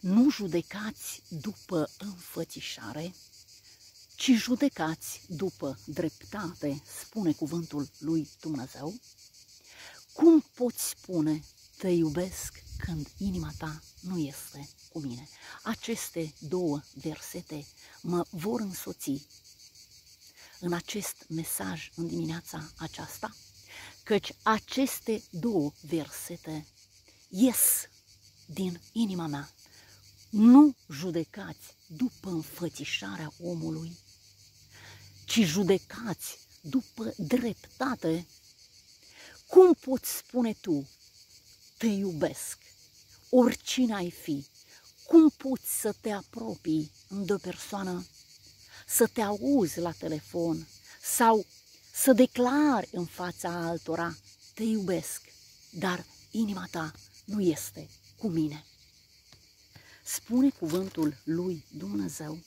Nu judecați după înfățișare, ci judecați după dreptate, spune cuvântul lui Dumnezeu. Cum poți spune, te iubesc, când inima ta nu este cu mine? Aceste două versete mă vor însoți în acest mesaj în dimineața aceasta, căci aceste două versete ies din inima mea. Nu judecați după înfățișarea omului, ci judecați după dreptate. Cum poți spune tu, te iubesc, oricine ai fi, cum poți să te apropii de o persoană, să te auzi la telefon sau să declari în fața altora, te iubesc, dar inima ta nu este cu mine. Spune cuvântul lui Dumnezeu.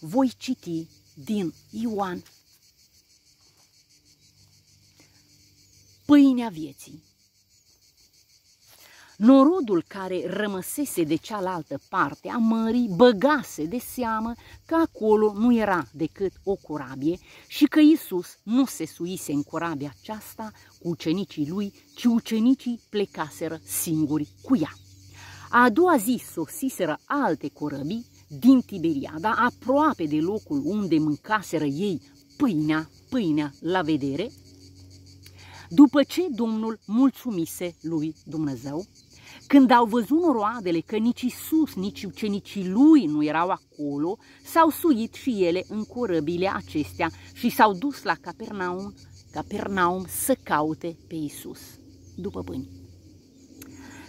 Voi citi din Ioan pâinea vieții. Norodul care rămăsese de cealaltă parte a mării băgase de seamă că acolo nu era decât o corabie și că Isus nu se suise în corabia aceasta cu ucenicii lui, ci ucenicii plecaseră singuri cu ea. A doua zi sosiseră alte corăbii din Tiberiada, aproape de locul unde mâncaseră ei pâinea, pâinea la vedere, după ce Domnul mulțumise lui Dumnezeu, când au văzut noroadele că nici Isus, nici ucenicii lui nu erau acolo, s-au suit și ele în corăbile acestea și s-au dus la Capernaum, Capernaum să caute pe Isus după pâini.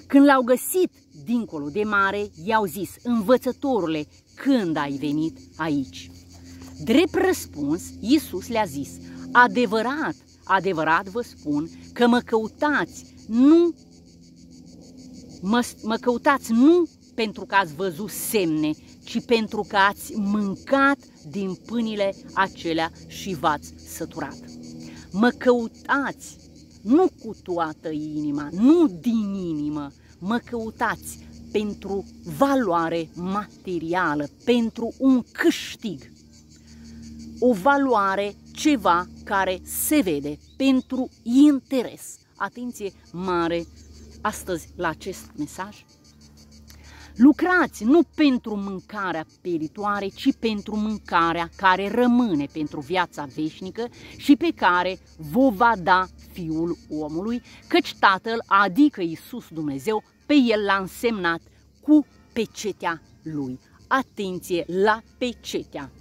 Când l-au găsit dincolo de mare, i-au zis, învățătorule, când ai venit aici? Drept răspuns, Iisus le-a zis, adevărat, adevărat vă spun că mă căutați, nu mă, mă căutați nu pentru că ați văzut semne, ci pentru că ați mâncat din pâinile acelea și v-ați săturat. Mă căutați nu cu toată inima, nu din inimă, mă căutați pentru valoare materială, pentru un câștig. O valoare, ceva care se vede, pentru interes. Atenție mare astăzi la acest mesaj. Lucrați nu pentru mâncarea peritoare, ci pentru mâncarea care rămâne pentru viața veșnică și pe care vă va da Fiul omului, căci Tatăl, adică Iisus Dumnezeu, pe el l-a însemnat cu pecetea lui. Atenție la pecetea!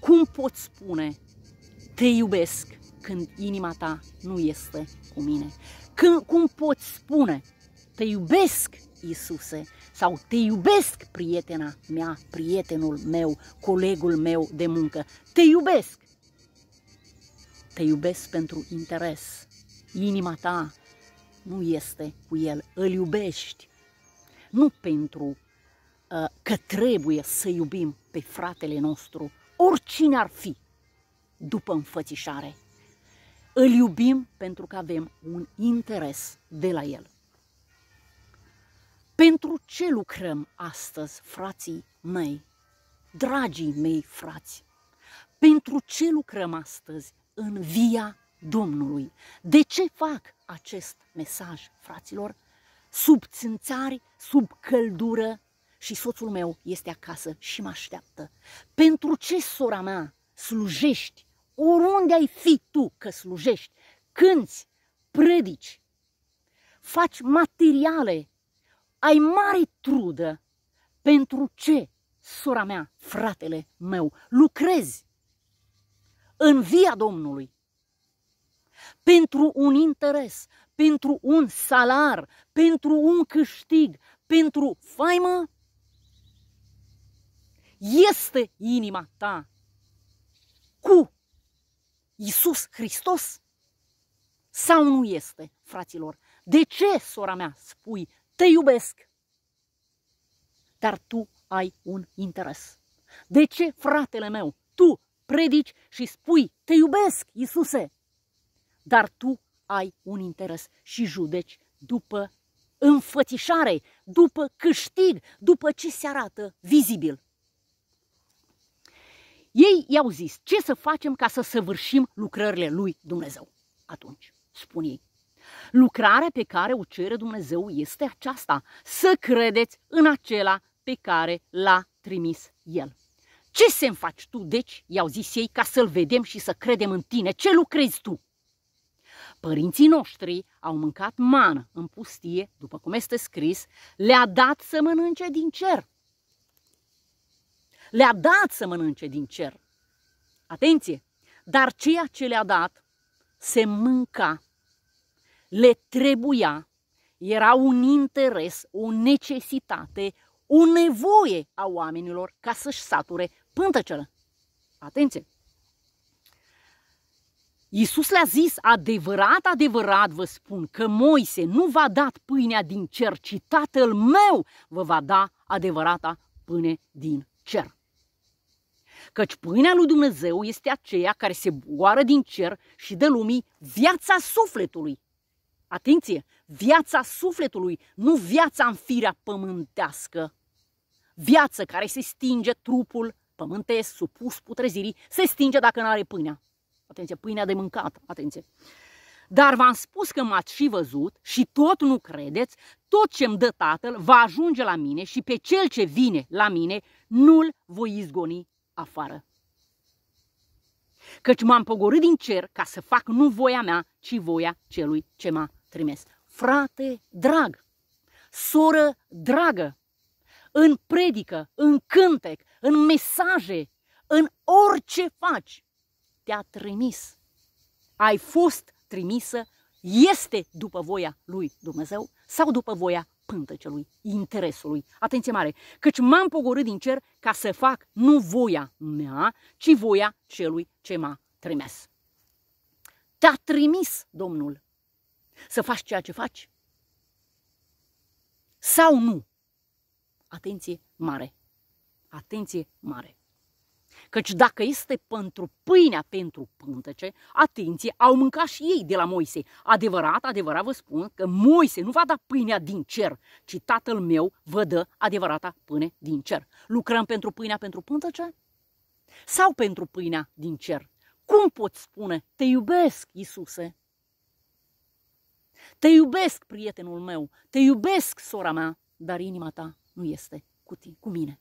Cum poți spune te iubesc când inima ta nu este cu mine? Când, cum poți spune te iubesc, Iisuse, sau te iubesc, prietena mea, prietenul meu, colegul meu de muncă, te iubesc. Te iubesc pentru interes. Inima ta nu este cu el, îl iubești. Nu pentru uh, că trebuie să iubim pe fratele nostru, oricine ar fi, după înfățișare. Îl iubim pentru că avem un interes de la el. Pentru ce lucrăm astăzi, frații mei, dragii mei frați? Pentru ce lucrăm astăzi în via Domnului? De ce fac acest mesaj, fraților? Sub țânțari, sub căldură și soțul meu este acasă și mă așteaptă. Pentru ce, sora mea, slujești? Oriunde ai fi tu că slujești, cânți, predici, faci materiale ai mare trudă. Pentru ce, sora mea, fratele meu, lucrezi în via Domnului? Pentru un interes, pentru un salar, pentru un câștig, pentru faimă? Este inima ta cu Iisus Hristos? Sau nu este, fraților? De ce, sora mea, spui te iubesc, dar tu ai un interes. De ce, fratele meu, tu predici și spui, te iubesc, Iisuse, dar tu ai un interes și judeci după înfățișare, după câștig, după ce se arată vizibil. Ei i-au zis, ce să facem ca să săvârșim lucrările lui Dumnezeu? Atunci, spun ei, lucrarea pe care o cere Dumnezeu este aceasta, să credeți în acela pe care l-a trimis El. Ce semn faci tu, deci, i-au zis ei, ca să-L vedem și să credem în tine? Ce lucrezi tu? Părinții noștri au mâncat mană în pustie, după cum este scris, le-a dat să mănânce din cer. Le-a dat să mănânce din cer. Atenție! Dar ceea ce le-a dat se mânca, le trebuia, era un interes, o necesitate, o nevoie a oamenilor ca să-și sature pântăcele. Atenție! Iisus le-a zis, adevărat, adevărat vă spun că Moise nu v-a dat pâinea din cer, ci Tatăl meu vă va da adevărata pâine din cer. Căci pâinea lui Dumnezeu este aceea care se boară din cer și dă lumii viața sufletului. Atenție, viața sufletului, nu viața în firea pământească. Viață care se stinge trupul pământesc, supus putrezirii, se stinge dacă nu are pâinea. Atenție, pâinea de mâncat, atenție. Dar v-am spus că m-ați și văzut și tot nu credeți, tot ce-mi dă Tatăl va ajunge la mine și pe cel ce vine la mine nu-l voi izgoni afară. Căci m-am pogorât din cer ca să fac nu voia mea, ci voia celui ce m-a trimis. Frate drag, soră dragă, în predică, în cântec, în mesaje, în orice faci, te-a trimis. Ai fost trimisă, este după voia lui Dumnezeu sau după voia pântecelui, interesului. Atenție mare, căci m-am pogorât din cer ca să fac nu voia mea, ci voia celui ce m-a trimis. Te-a trimis Domnul să faci ceea ce faci? Sau nu? Atenție mare! Atenție mare! Căci dacă este pentru pâinea pentru pântece, atenție, au mâncat și ei de la Moise. Adevărat, adevărat vă spun că Moise nu va da pâinea din cer, ci tatăl meu vă dă adevărata pâine din cer. Lucrăm pentru pâinea pentru pântece? Sau pentru pâinea din cer? Cum poți spune, te iubesc, Iisuse? Te iubesc, prietenul meu, te iubesc, sora mea, dar inima ta nu este cu, tine, cu mine.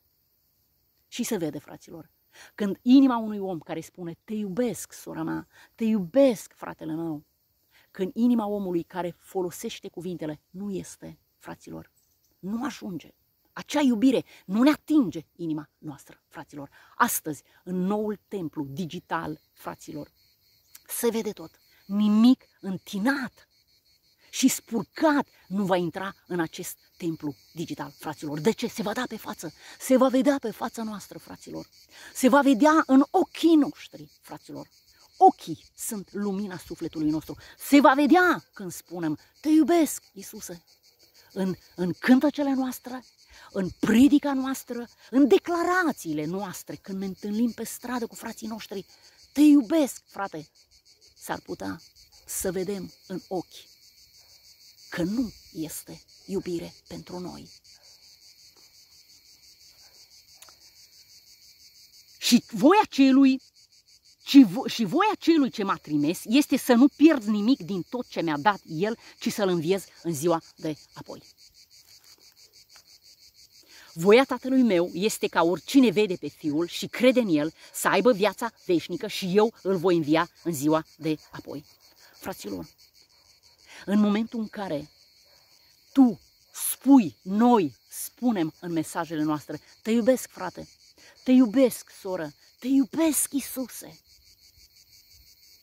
Și se vede, fraților, când inima unui om care spune, te iubesc, sora mea, te iubesc, fratele meu, când inima omului care folosește cuvintele nu este, fraților, nu ajunge. Acea iubire nu ne atinge inima noastră, fraților. Astăzi, în noul templu digital, fraților, se vede tot. Nimic întinat și spurcat nu va intra în acest templu digital, fraților. De ce? Se va da pe față. Se va vedea pe fața noastră, fraților. Se va vedea în ochii noștri, fraților. Ochii sunt lumina sufletului nostru. Se va vedea când spunem, te iubesc, Iisuse. În, în cântăcele noastre, în predica noastră, în declarațiile noastre, când ne întâlnim pe stradă cu frații noștri, te iubesc, frate. S-ar putea să vedem în ochi că nu este iubire pentru noi. Și voia celui și, vo- și voia celui ce m-a trimis este să nu pierd nimic din tot ce mi-a dat el, ci să-l înviez în ziua de apoi. Voia tatălui meu este ca oricine vede pe fiul și crede în el să aibă viața veșnică și eu îl voi învia în ziua de apoi. Fraților, în momentul în care tu spui, noi spunem în mesajele noastre, te iubesc, frate, te iubesc, soră, te iubesc, Isuse.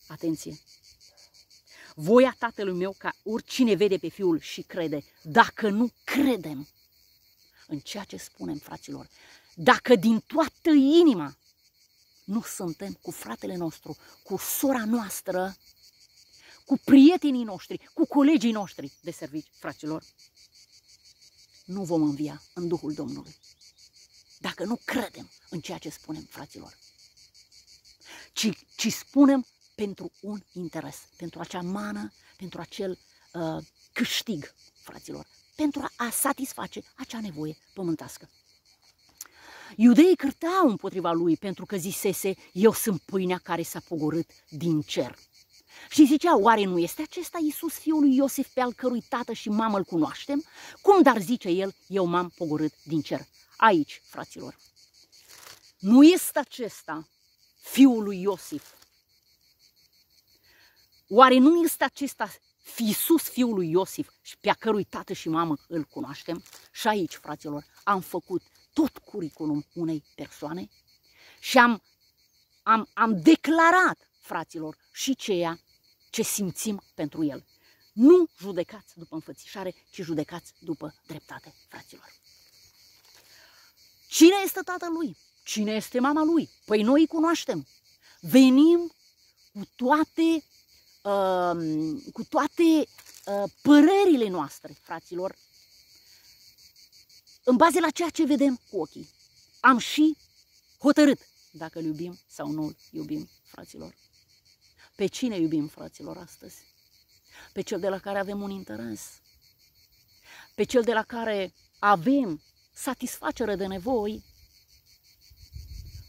Atenție! Voia tatălui meu ca oricine vede pe fiul și crede, dacă nu credem în ceea ce spunem, fraților, dacă din toată inima nu suntem cu fratele nostru, cu sora noastră, cu prietenii noștri, cu colegii noștri de servici, fraților, nu vom învia în Duhul Domnului. Dacă nu credem în ceea ce spunem, fraților, ci, ci spunem pentru un interes, pentru acea mană, pentru acel uh, câștig, fraților, pentru a satisface acea nevoie pământească. Iudeii cârteau împotriva lui pentru că zisese, eu sunt pâinea care s-a pogorât din cer. Și zicea, oare nu este acesta Iisus, fiul lui Iosif, pe al cărui tată și mamă îl cunoaștem? Cum dar zice el, eu m-am pogorât din cer? Aici, fraților, nu este acesta fiul lui Iosif? Oare nu este acesta Iisus, fiul lui Iosif, și pe a cărui tată și mamă îl cunoaștem? Și aici, fraților, am făcut tot curriculum unei persoane și am, am, am declarat, fraților, și ceea ce simțim pentru el. Nu judecați după înfățișare, ci judecați după dreptate, fraților. Cine este tatăl lui? Cine este mama lui? Păi noi îi cunoaștem. Venim cu toate, uh, cu toate uh, părerile noastre, fraților, în bază la ceea ce vedem cu ochii. Am și hotărât dacă îl iubim sau nu îl iubim, fraților. Pe cine iubim, fraților, astăzi? Pe cel de la care avem un interes. Pe cel de la care avem satisfacere de nevoi.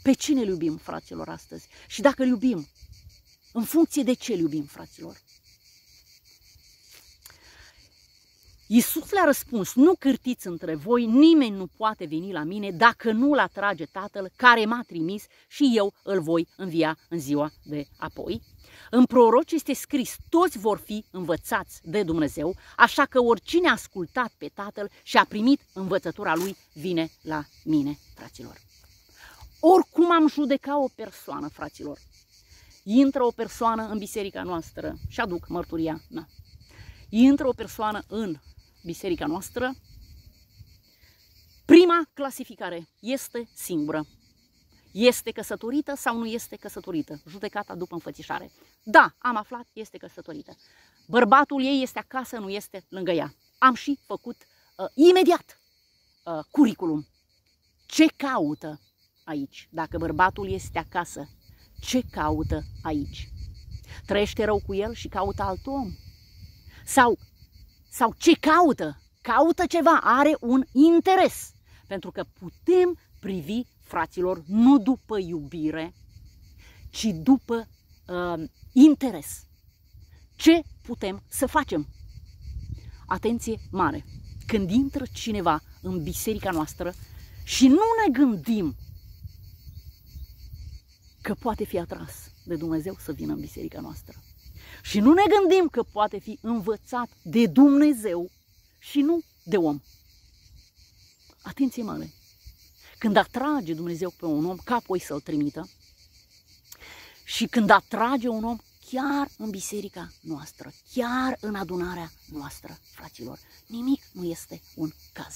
Pe cine îl iubim, fraților, astăzi? Și dacă îl iubim, în funcție de ce îl iubim, fraților? Iisus le-a răspuns, nu cârtiți între voi, nimeni nu poate veni la mine dacă nu-l atrage Tatăl care m-a trimis și eu îl voi învia în ziua de apoi. În proroci este scris, toți vor fi învățați de Dumnezeu, așa că oricine a ascultat pe Tatăl și a primit învățătura lui, vine la mine, fraților. Oricum am judecat o persoană, fraților, intră o persoană în biserica noastră și aduc mărturia mea. Intră o persoană în biserica noastră, prima clasificare este singură. Este căsătorită sau nu este căsătorită? Judecata după înfățișare. Da, am aflat, este căsătorită. Bărbatul ei este acasă, nu este lângă ea. Am și făcut uh, imediat uh, curriculum. Ce caută aici? Dacă bărbatul este acasă, ce caută aici? Trăiește rău cu el și caută alt om? Sau sau ce caută? Caută ceva, are un interes. Pentru că putem privi, fraților, nu după iubire, ci după uh, interes. Ce putem să facem? Atenție mare! Când intră cineva în biserica noastră și nu ne gândim că poate fi atras de Dumnezeu să vină în biserica noastră. Și nu ne gândim că poate fi învățat de Dumnezeu și nu de om. Atenție mare! Când atrage Dumnezeu pe un om, ca apoi să-l trimită, și când atrage un om chiar în biserica noastră, chiar în adunarea noastră, fraților, nimic nu este un caz.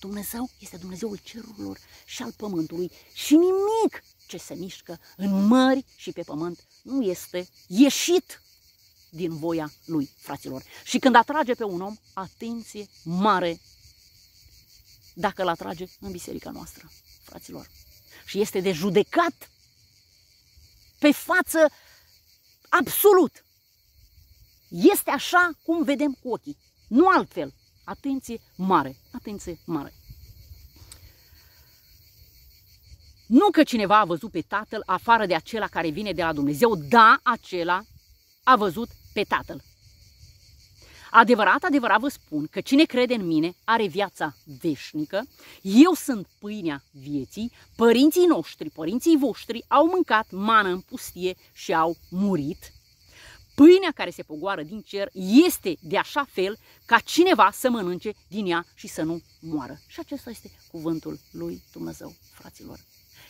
Dumnezeu este Dumnezeul cerurilor și al pământului și nimic ce se mișcă în mări și pe pământ nu este ieșit din voia lui, fraților. Și când atrage pe un om, atenție mare dacă îl atrage în biserica noastră, fraților. Și este de judecat pe față absolut. Este așa cum vedem cu ochii, nu altfel. Atenție mare, atenție mare. Nu că cineva a văzut pe Tatăl afară de acela care vine de la Dumnezeu, da, acela a văzut pe Tatăl. Adevărat, adevărat vă spun că cine crede în mine are viața veșnică, eu sunt pâinea vieții, părinții noștri, părinții voștri au mâncat mană în pustie și au murit. Pâinea care se pogoară din cer este de așa fel ca cineva să mănânce din ea și să nu moară. Și acesta este cuvântul lui Dumnezeu, fraților.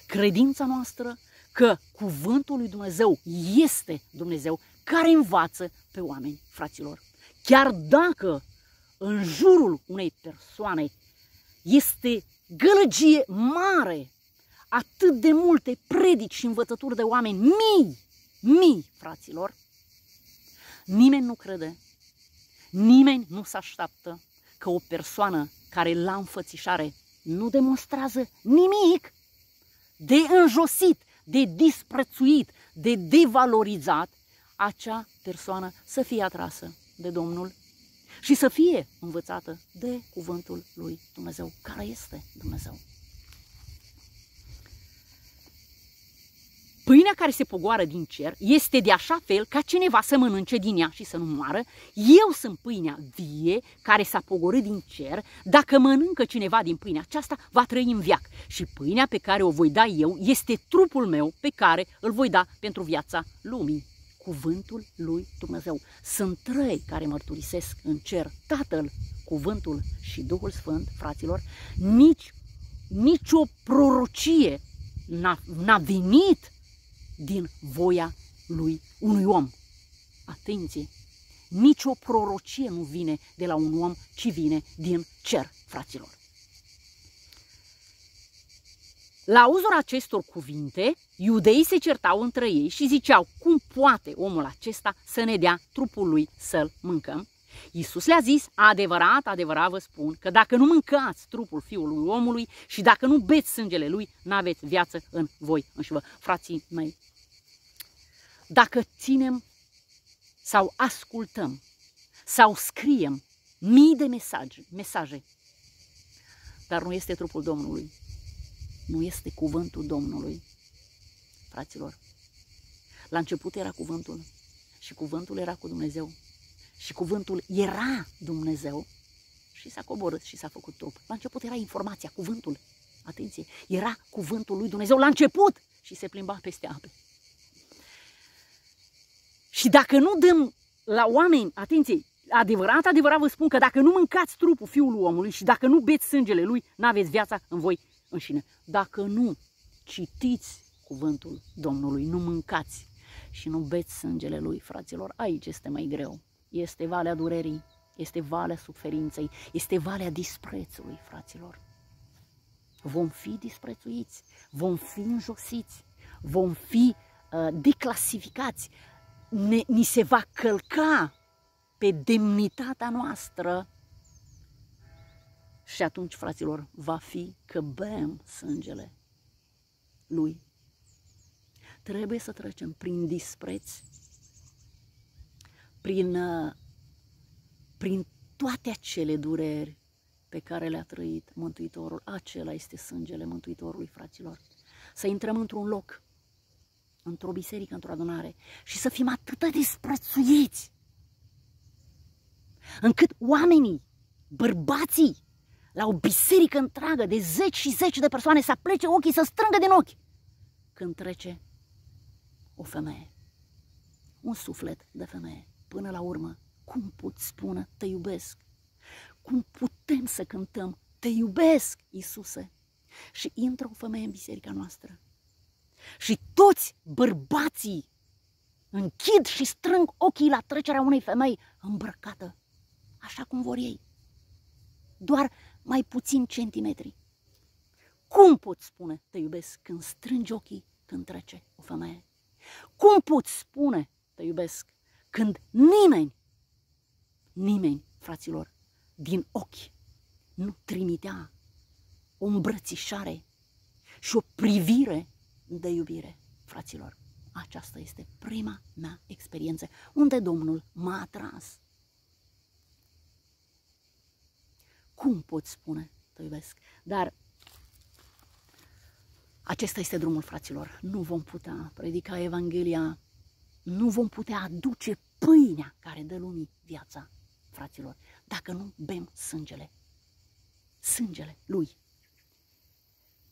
Credința noastră că cuvântul lui Dumnezeu este Dumnezeu care învață pe oameni, fraților. Chiar dacă în jurul unei persoane este gălăgie mare, atât de multe predici și învățături de oameni, mii, mii, fraților, nimeni nu crede, nimeni nu se așteaptă că o persoană care la înfățișare nu demonstrează nimic de înjosit, de disprețuit, de devalorizat, acea persoană să fie atrasă de Domnul. și să fie învățată de cuvântul lui Dumnezeu, care este Dumnezeu. Pâinea care se pogoară din cer este de așa fel ca cineva să mănânce din ea și să nu moară. Eu sunt pâinea vie care s-a pogorât din cer. Dacă mănâncă cineva din pâinea aceasta, va trăi în viac. Și pâinea pe care o voi da eu este trupul meu pe care îl voi da pentru viața lumii. Cuvântul lui Dumnezeu. Sunt trei care mărturisesc în cer Tatăl, Cuvântul și Duhul Sfânt, fraților. Nici, nici o prorocie n-a, n-a venit din voia lui unui om. Atenție! Nici o prorocie nu vine de la un om, ci vine din cer, fraților. La auzul acestor cuvinte, iudeii se certau între ei și ziceau, cum poate omul acesta să ne dea trupul lui să-l mâncăm? Iisus le-a zis, adevărat, adevărat vă spun, că dacă nu mâncați trupul fiului omului și dacă nu beți sângele lui, n-aveți viață în voi înși vă. Frații mei, dacă ținem sau ascultăm sau scriem mii de mesaje, mesaje, dar nu este trupul Domnului, nu este cuvântul Domnului, fraților. La început era cuvântul și cuvântul era cu Dumnezeu și cuvântul era Dumnezeu și s-a coborât și s-a făcut trup. La început era informația, cuvântul, atenție, era cuvântul lui Dumnezeu la început și se plimba peste ape. Și dacă nu dăm la oameni, atenție, adevărat, adevărat vă spun că dacă nu mâncați trupul fiului omului și dacă nu beți sângele lui, n-aveți viața în voi înșine. Dacă nu citiți cuvântul Domnului, nu mâncați și nu beți sângele lui, fraților, aici este mai greu. Este valea durerii, este valea suferinței, este valea disprețului, fraților. Vom fi disprețuiți, vom fi înjosiți, vom fi uh, declasificați, ne, ni se va călca pe demnitatea noastră și atunci, fraților, va fi că bem sângele lui. Trebuie să trecem prin dispreț, prin, uh, prin toate acele dureri pe care le-a trăit Mântuitorul. Acela este sângele Mântuitorului, fraților. Să intrăm într-un loc într-o biserică, într-o adunare și să fim atât de disprețuiți încât oamenii, bărbații, la o biserică întreagă de zeci și zeci de persoane să plece ochii, să strângă din ochi când trece o femeie, un suflet de femeie. Până la urmă, cum pot spune te iubesc? Cum putem să cântăm te iubesc, Iisuse? Și intră o femeie în biserica noastră și toți bărbații închid și strâng ochii la trecerea unei femei îmbrăcată, așa cum vor ei, doar mai puțin centimetri. Cum poți spune te iubesc când strângi ochii când trece o femeie? Cum poți spune te iubesc când nimeni, nimeni, fraților, din ochi nu trimitea o îmbrățișare și o privire de iubire, fraților. Aceasta este prima mea experiență unde Domnul m-a atras. Cum pot spune, te iubesc? Dar acesta este drumul, fraților. Nu vom putea predica Evanghelia, nu vom putea aduce pâinea care dă lumii viața, fraților, dacă nu bem sângele. Sângele lui.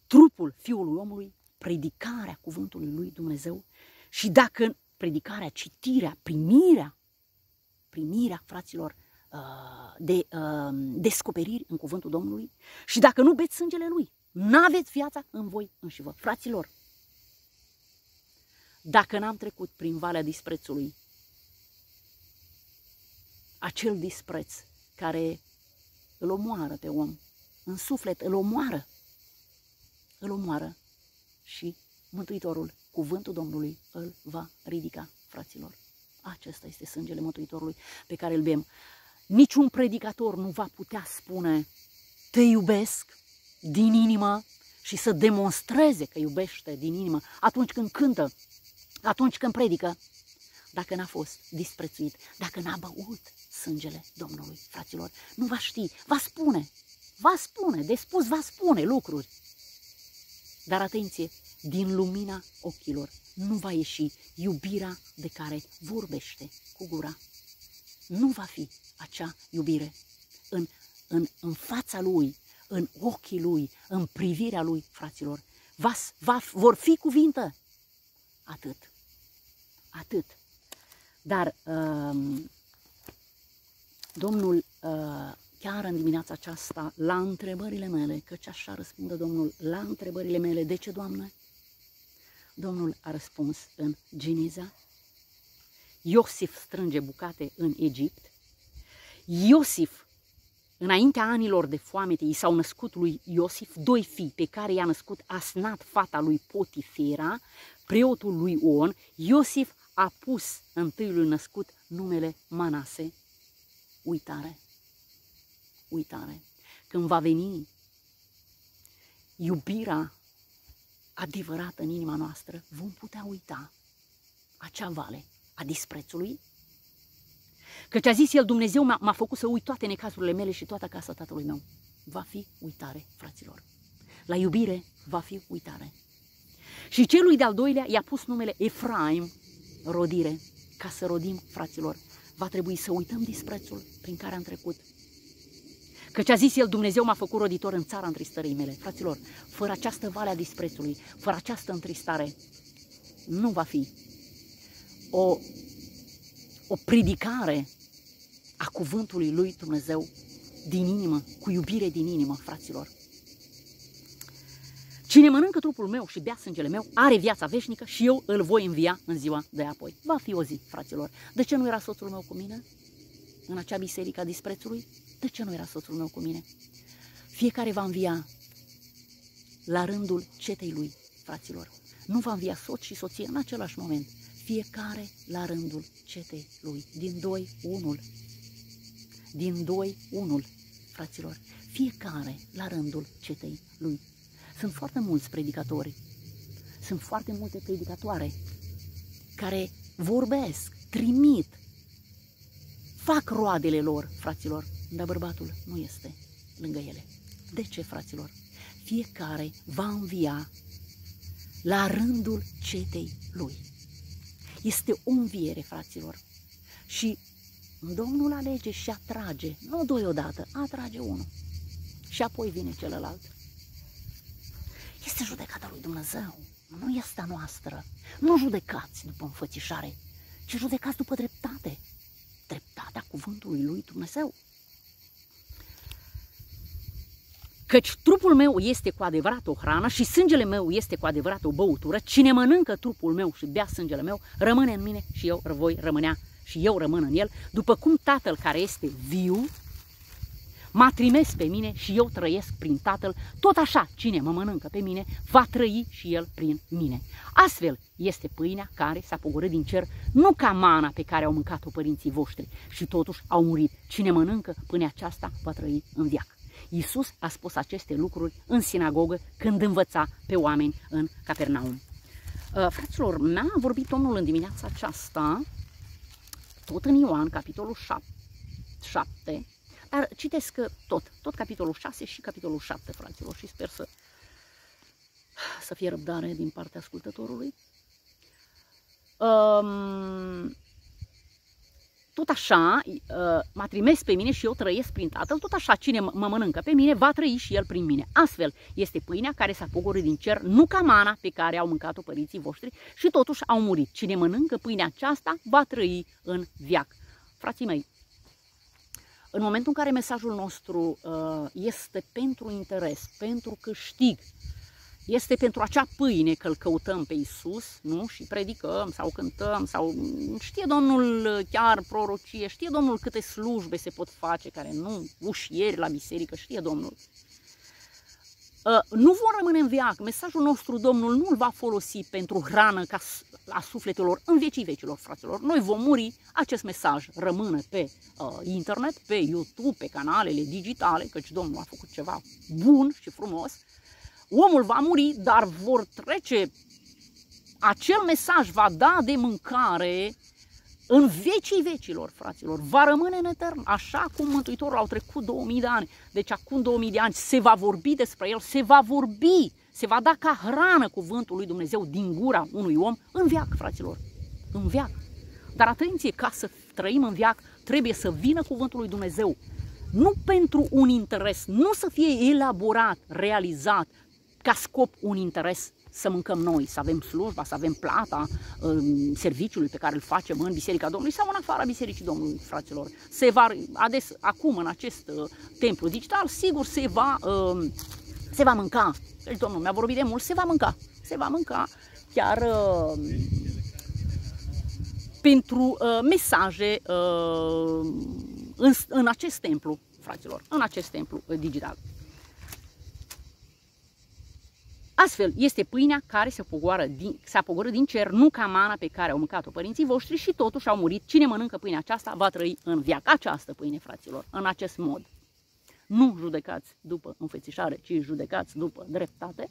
Trupul Fiului omului predicarea cuvântului lui Dumnezeu și dacă predicarea, citirea, primirea, primirea fraților uh, de uh, descoperiri în cuvântul Domnului și dacă nu beți sângele lui, n-aveți viața în voi înși vă. Fraților, dacă n-am trecut prin valea disprețului, acel dispreț care îl omoară pe om, în suflet îl omoară, îl omoară și Mântuitorul, cuvântul Domnului, îl va ridica, fraților. Acesta este sângele Mântuitorului pe care îl bem. Niciun predicator nu va putea spune te iubesc din inimă și să demonstreze că iubește din inimă atunci când cântă, atunci când predică, dacă n-a fost disprețuit, dacă n-a băut sângele Domnului, fraților. Nu va ști, va spune, va spune, de spus va spune lucruri. Dar atenție, din lumina ochilor nu va ieși iubirea de care vorbește cu gura. Nu va fi acea iubire în, în, în fața lui, în ochii lui, în privirea lui, fraților. Va, va, vor fi cuvinte. Atât. Atât. Dar um, Domnul, uh, chiar în dimineața aceasta, la întrebările mele, căci așa răspunde Domnul, la întrebările mele, de ce, Doamne? Domnul a răspuns în Geneza, Iosif strânge bucate în Egipt, Iosif, înaintea anilor de foamete, i s-au născut lui Iosif doi fii pe care i-a născut Asnat, fata lui Potifera, preotul lui On, Iosif a pus întâiul născut numele Manase, uitare, uitare. Când va veni iubirea adevărată în inima noastră, vom putea uita acea vale a disprețului. Căci a zis el, Dumnezeu m-a făcut să uit toate necazurile mele și toată casa tatălui meu. Va fi uitare, fraților. La iubire va fi uitare. Și celui de-al doilea i-a pus numele Efraim, rodire, ca să rodim, fraților. Va trebui să uităm disprețul prin care am trecut. Căci a zis el, Dumnezeu m-a făcut roditor în țara întristării mele. Fraților, fără această vale a disprețului, fără această întristare, nu va fi o, o predicare a cuvântului lui Dumnezeu din inimă, cu iubire din inimă, fraților. Cine mănâncă trupul meu și bea sângele meu are viața veșnică și eu îl voi învia în ziua de apoi. Va fi o zi, fraților. De ce nu era soțul meu cu mine? În acea biserică a disprețului? De ce nu era soțul meu cu mine? Fiecare va învia la rândul cetei lui, fraților. Nu va învia soț și soție în același moment. Fiecare la rândul cetei lui. Din doi, unul. Din doi, unul, fraților. Fiecare la rândul cetei lui. Sunt foarte mulți predicatori, sunt foarte multe predicatoare care vorbesc, trimit, fac roadele lor, fraților, dar bărbatul nu este lângă ele. De ce, fraților? Fiecare va învia la rândul cetei lui. Este o înviere, fraților. Și Domnul alege și atrage, nu doi odată, atrage unul. Și apoi vine celălalt. Este judecata lui Dumnezeu, nu este a noastră. Nu judecați după înfățișare, ci judecați după dreptate. Dreptatea cuvântului lui Dumnezeu. Căci trupul meu este cu adevărat o hrană și sângele meu este cu adevărat o băutură. Cine mănâncă trupul meu și bea sângele meu, rămâne în mine și eu voi rămânea și eu rămân în el, după cum Tatăl care este viu m-a trimis pe mine și eu trăiesc prin Tatăl, tot așa cine mă mănâncă pe mine va trăi și el prin mine. Astfel este pâinea care s-a pogorât din cer, nu ca mana pe care au mâncat-o părinții voștri și totuși au murit. Cine mănâncă pâinea aceasta va trăi în viac. Iisus a spus aceste lucruri în sinagogă când învăța pe oameni în Capernaum. Uh, fraților, mi-a vorbit Domnul în dimineața aceasta, tot în Ioan, capitolul 7, dar citesc tot, tot capitolul 6 și capitolul 7, fraților, și sper să, să fie răbdare din partea ascultătorului. Um, tot așa uh, m-a trimis pe mine și eu trăiesc prin Tatăl, tot așa cine mă mănâncă pe mine va trăi și el prin mine. Astfel este pâinea care s-a pogorât din cer, nu ca mana pe care au mâncat-o părinții voștri și totuși au murit. Cine mănâncă pâinea aceasta va trăi în viac. Frații mei, în momentul în care mesajul nostru uh, este pentru interes, pentru câștig, este pentru acea pâine că îl căutăm pe Isus, nu? Și predicăm sau cântăm sau știe Domnul chiar prorocie, știe Domnul câte slujbe se pot face, care nu, ușieri la biserică, știe Domnul. Uh, nu vom rămâne în viac. Mesajul nostru Domnul nu îl va folosi pentru hrană ca a sufletelor în vecii vecilor, fraților. Noi vom muri, acest mesaj rămâne pe uh, internet, pe YouTube, pe canalele digitale, căci Domnul a făcut ceva bun și frumos. Omul va muri, dar vor trece, acel mesaj va da de mâncare în vecii vecilor, fraților, va rămâne în etern, așa cum Mântuitorul au trecut 2000 de ani. Deci acum 2000 de ani se va vorbi despre el, se va vorbi, se va da ca hrană cuvântul lui Dumnezeu din gura unui om în viac, fraților, în viac. Dar atenție, ca să trăim în viac, trebuie să vină cuvântul lui Dumnezeu. Nu pentru un interes, nu să fie elaborat, realizat, ca scop un interes să mâncăm noi, să avem slujba, să avem plata um, serviciului pe care îl facem în Biserica Domnului sau în afara Bisericii Domnului, fraților. Se va, ades, acum, în acest uh, templu digital, sigur se va, uh, se va mânca. Deci, Domnul mi-a vorbit de mult, se va mânca. Se va mânca chiar uh, pentru uh, mesaje uh, în, în acest templu, fraților, în acest templu uh, digital. Astfel, este pâinea care se pogoară din, s-a pogorât din cer, nu ca mana pe care au mâncat-o părinții voștri și totuși au murit. Cine mănâncă pâinea aceasta va trăi în viață. Această pâine, fraților, în acest mod. Nu judecați după înfățișare, ci judecați după dreptate.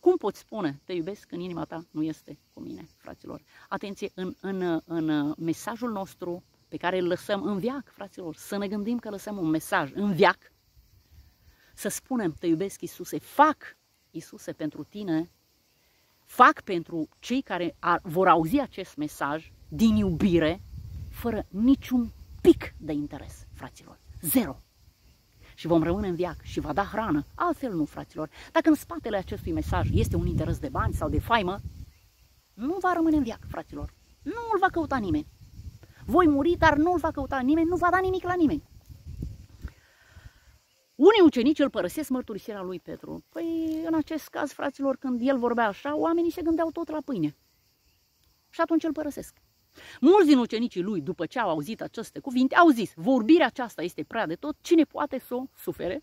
Cum poți spune, te iubesc când inima ta nu este cu mine, fraților? Atenție, în, în, în mesajul nostru pe care îl lăsăm în viac, fraților, să ne gândim că lăsăm un mesaj în viac, să spunem, te iubesc, Iisuse, fac Iisuse, pentru tine, fac pentru cei care ar, vor auzi acest mesaj din iubire, fără niciun pic de interes, fraților. Zero. Și vom rămâne în viac și va da hrană. Altfel nu, fraților. Dacă în spatele acestui mesaj este un interes de bani sau de faimă, nu va rămâne în viac, fraților. Nu îl va căuta nimeni. Voi muri, dar nu îl va căuta nimeni, nu va da nimic la nimeni. Unii ucenici îl părăsesc mărturisirea lui Petru. Păi, în acest caz, fraților, când el vorbea așa, oamenii se gândeau tot la pâine. Și atunci îl părăsesc. Mulți din ucenicii lui, după ce au auzit aceste cuvinte, au zis, vorbirea aceasta este prea de tot, cine poate să o sufere?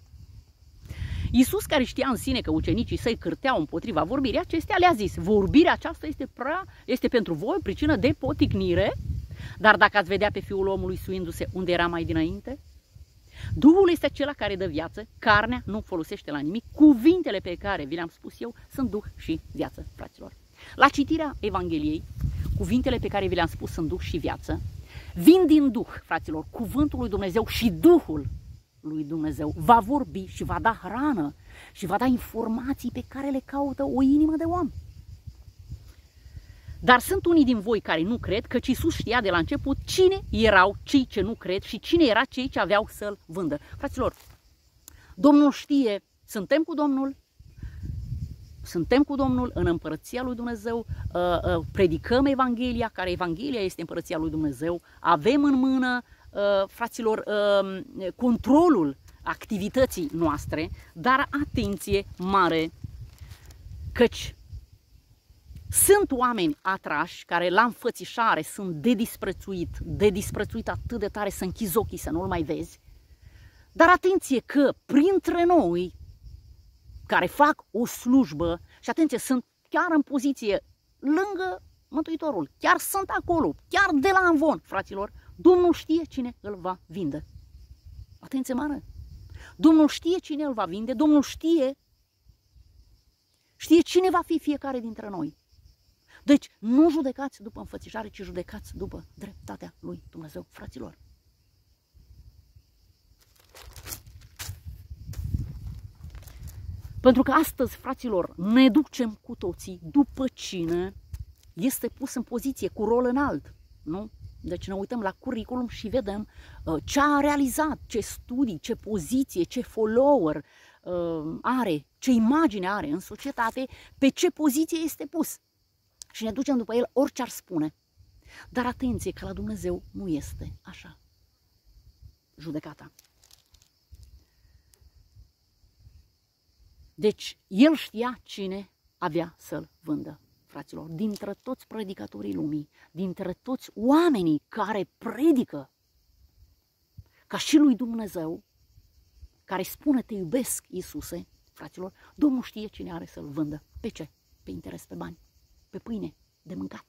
Iisus, care știa în sine că ucenicii săi cârteau împotriva vorbirii acestea, le-a zis, vorbirea aceasta este, prea, este pentru voi o pricină de poticnire, dar dacă ați vedea pe Fiul omului suindu-se unde era mai dinainte, Duhul este acela care dă viață, carnea nu folosește la nimic, cuvintele pe care vi le-am spus eu sunt Duh și viață, fraților. La citirea Evangheliei, cuvintele pe care vi le-am spus sunt Duh și viață, vin din Duh, fraților, cuvântul lui Dumnezeu și Duhul lui Dumnezeu va vorbi și va da hrană și va da informații pe care le caută o inimă de om. Dar sunt unii din voi care nu cred că Iisus știa de la început cine erau cei ce nu cred și cine era cei ce aveau să-L vândă. Fraților, Domnul știe, suntem cu Domnul, suntem cu Domnul în împărăția lui Dumnezeu, uh, uh, predicăm Evanghelia, care Evanghelia este împărăția lui Dumnezeu, avem în mână, uh, fraților, controlul activității noastre, dar atenție mare, căci sunt oameni atrași care la înfățișare sunt de disprețuit, de disprețuit atât de tare să închizi ochii să nu-l mai vezi. Dar atenție că printre noi care fac o slujbă și atenție, sunt chiar în poziție lângă Mântuitorul, chiar sunt acolo, chiar de la Anvon, fraților, Domnul știe cine îl va vinde. Atenție mare! Domnul știe cine îl va vinde, Domnul știe, știe cine va fi fiecare dintre noi. Deci nu judecați după înfățișare, ci judecați după dreptatea lui Dumnezeu, fraților. Pentru că astăzi, fraților, ne ducem cu toții după cine este pus în poziție cu rol înalt, nu? Deci ne uităm la curriculum și vedem uh, ce a realizat, ce studii, ce poziție, ce follower uh, are, ce imagine are în societate, pe ce poziție este pus și ne ducem după el orice ar spune. Dar atenție că la Dumnezeu nu este așa. Judecata. Deci, el știa cine avea să-l vândă, fraților, dintre toți predicatorii lumii, dintre toți oamenii care predică, ca și lui Dumnezeu, care spune te iubesc, Iisuse, fraților, Domnul știe cine are să-l vândă. Pe ce? Pe interes, pe bani pe pâine de mâncat.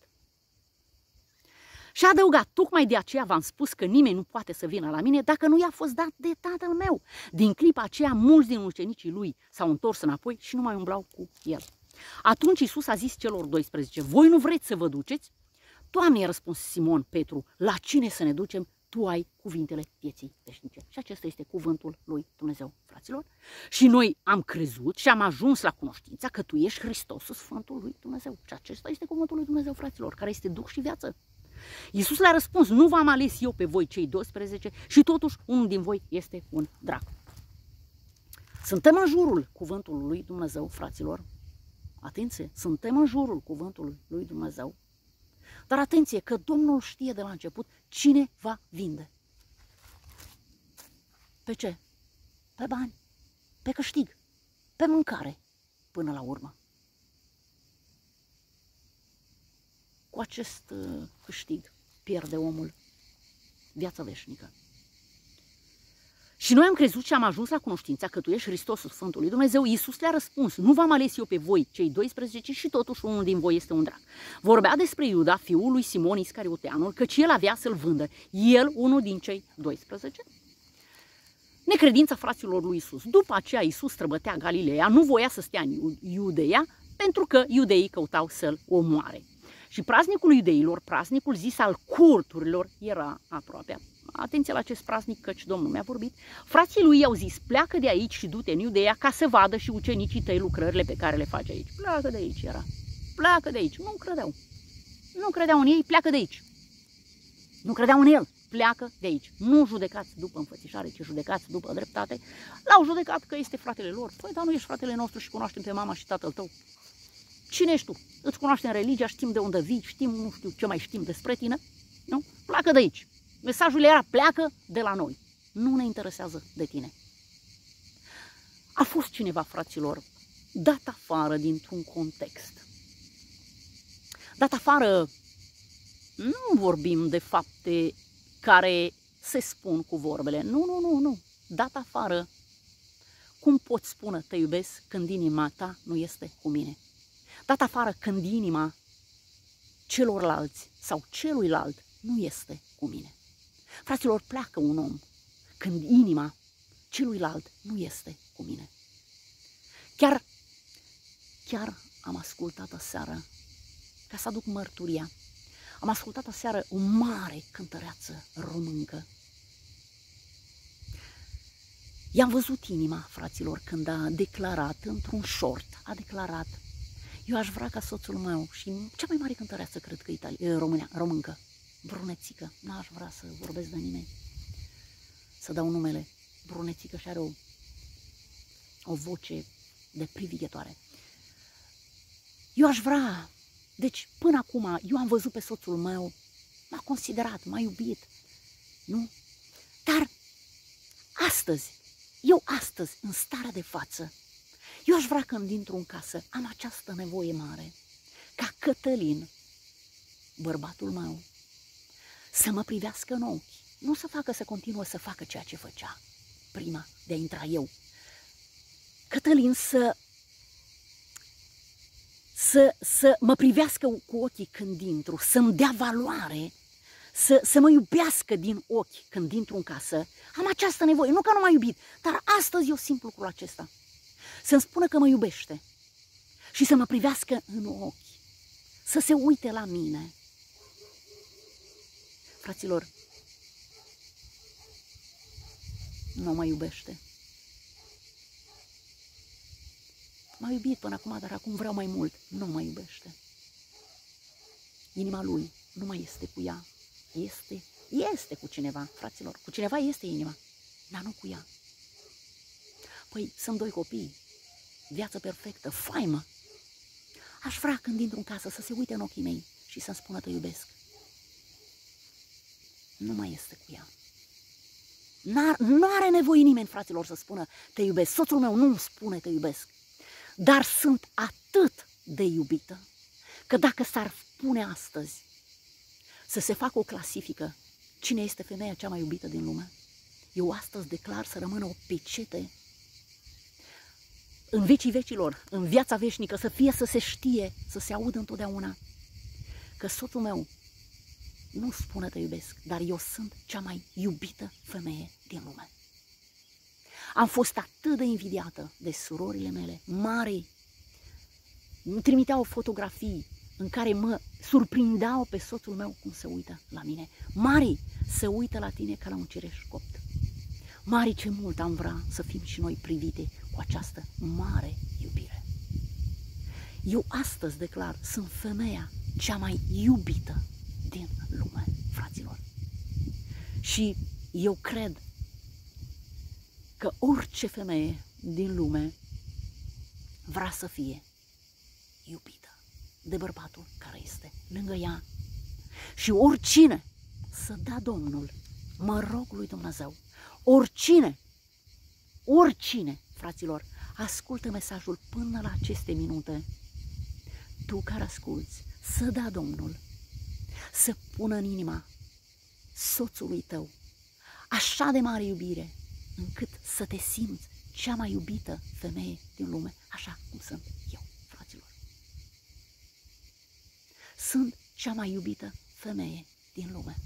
Și a adăugat, tocmai de aceea v-am spus că nimeni nu poate să vină la mine dacă nu i-a fost dat de tatăl meu. Din clipa aceea, mulți din ucenicii lui s-au întors înapoi și nu mai umblau cu el. Atunci Isus a zis celor 12, voi nu vreți să vă duceți? Doamne, i-a răspuns Simon Petru, la cine să ne ducem? Tu ai cuvintele vieții veșnice. Și acesta este cuvântul lui Dumnezeu, fraților. Și noi am crezut și am ajuns la cunoștința că Tu ești Hristosul Sfântul lui Dumnezeu. Și acesta este cuvântul lui Dumnezeu, fraților, care este Duh și viață. Iisus le-a răspuns, nu v-am ales eu pe voi cei 12 și totuși unul din voi este un drac. Suntem în jurul cuvântului lui Dumnezeu, fraților. Atenție, suntem în jurul cuvântului lui Dumnezeu. Dar atenție, că Domnul știe de la început cine va vinde. Pe ce? Pe bani, pe câștig, pe mâncare, până la urmă. Cu acest uh, câștig pierde omul viața veșnică. Și noi am crezut și am ajuns la cunoștința că tu ești Hristosul Sfântului Dumnezeu. Iisus le-a răspuns, nu v-am ales eu pe voi, cei 12, și totuși unul din voi este un drac. Vorbea despre Iuda, fiul lui Simon Iscarioteanul, căci el avea să-l vândă. El, unul din cei 12? Necredința fraților lui Isus. După aceea Isus străbătea Galileea, nu voia să stea în Iudeea, pentru că iudeii căutau să-l omoare. Și praznicul iudeilor, praznicul zis al curturilor, era aproape atenție la acest praznic, căci Domnul mi-a vorbit, frații lui i-au zis, pleacă de aici și du-te în Iudeea ca să vadă și ucenicii tăi lucrările pe care le faci aici. Pleacă de aici era. Pleacă de aici. Nu credeau. Nu credeau în ei, pleacă de aici. Nu credeau în el, pleacă de aici. Nu judecați după înfățișare, ci judecați după dreptate. L-au judecat că este fratele lor. Păi, dar nu ești fratele nostru și cunoaștem pe mama și tatăl tău. Cine ești tu? Îți cunoaștem religia, știm de unde vii, știm, nu știu ce mai știm despre tine. Nu? Pleacă de aici. Mesajul era pleacă de la noi. Nu ne interesează de tine. A fost cineva, fraților, dat afară dintr-un context. Dat afară, nu vorbim de fapte care se spun cu vorbele. Nu, nu, nu, nu. Dat afară, cum poți spune te iubesc când inima ta nu este cu mine? Dat afară când inima celorlalți sau celuilalt nu este cu mine. Fraților, pleacă un om când inima celuilalt nu este cu mine. Chiar, chiar am ascultat aseară, ca să aduc mărturia, am ascultat aseară o mare cântăreață româncă. I-am văzut inima, fraților, când a declarat într-un short, a declarat eu aș vrea ca soțul meu și cea mai mare cântăreață, cred că Italia, românia, româncă, brunețică, n-aș vrea să vorbesc de nimeni, să dau numele, brunețică și are o, o voce de privighetoare. Eu aș vrea, deci până acum eu am văzut pe soțul meu, m-a considerat, m-a iubit, nu? Dar astăzi, eu astăzi, în starea de față, eu aș vrea când intru în casă, am această nevoie mare, ca Cătălin, bărbatul meu, să mă privească în ochi, nu să facă să continuă să facă ceea ce făcea prima de a intra eu. Cătălin să, să, să mă privească cu ochii când intru, să-mi dea valoare, să, să mă iubească din ochi când intru în casă. Am această nevoie, nu că nu m-a iubit, dar astăzi eu simt lucrul acesta. Să-mi spună că mă iubește și să mă privească în ochi, să se uite la mine, Fraților, nu mă iubește. M-a iubit până acum, dar acum vreau mai mult. Nu mă iubește. Inima lui nu mai este cu ea. Este, este cu cineva, fraților. Cu cineva este inima, dar nu cu ea. Păi, sunt doi copii, viață perfectă, faimă. Aș vrea când intru în casă să se uite în ochii mei și să-mi spună te iubesc nu mai este cu ea. Nu are nevoie nimeni, fraților, să spună te iubesc. Soțul meu nu îmi spune te iubesc. Dar sunt atât de iubită că dacă s-ar pune astăzi să se facă o clasifică cine este femeia cea mai iubită din lume, eu astăzi declar să rămână o pecete în vecii vecilor, în viața veșnică, să fie să se știe, să se audă întotdeauna că soțul meu nu spune te iubesc, dar eu sunt cea mai iubită femeie din lume. Am fost atât de invidiată de surorile mele, mari, îmi trimiteau fotografii în care mă surprindeau pe soțul meu cum se uită la mine. Mari, se uită la tine ca la un cireș copt. Mari, ce mult am vrea să fim și noi privite cu această mare iubire. Eu astăzi declar, sunt femeia cea mai iubită din lume, fraților. Și eu cred că orice femeie din lume vrea să fie iubită de bărbatul care este lângă ea. Și oricine să dea Domnul, mă rog lui Dumnezeu, oricine, oricine, fraților, ascultă mesajul până la aceste minute, tu care asculți, să dea Domnul, să pună în inima soțului tău așa de mare iubire, încât să te simți cea mai iubită femeie din lume, așa cum sunt eu, fraților. Sunt cea mai iubită femeie din lume.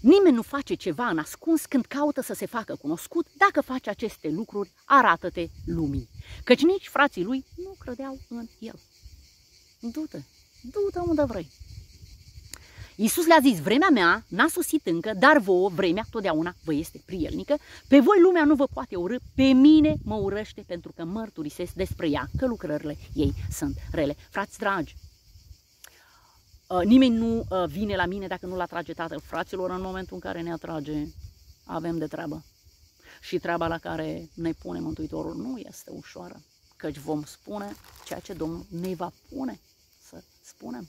Nimeni nu face ceva în ascuns când caută să se facă cunoscut. Dacă face aceste lucruri, arată-te lumii. Căci nici frații lui nu credeau în el. Du-te, du-te unde vrei. Iisus le-a zis, vremea mea n-a sosit încă, dar vouă vremea totdeauna vă este prielnică. Pe voi lumea nu vă poate urâ, pe mine mă urăște pentru că mărturisesc despre ea, că lucrările ei sunt rele. Frați dragi, uh, nimeni nu uh, vine la mine dacă nu-l atrage tatăl. Fraților, în momentul în care ne atrage, avem de treabă. Și treaba la care ne pune Mântuitorul nu este ușoară, căci vom spune ceea ce Domnul ne va pune să spunem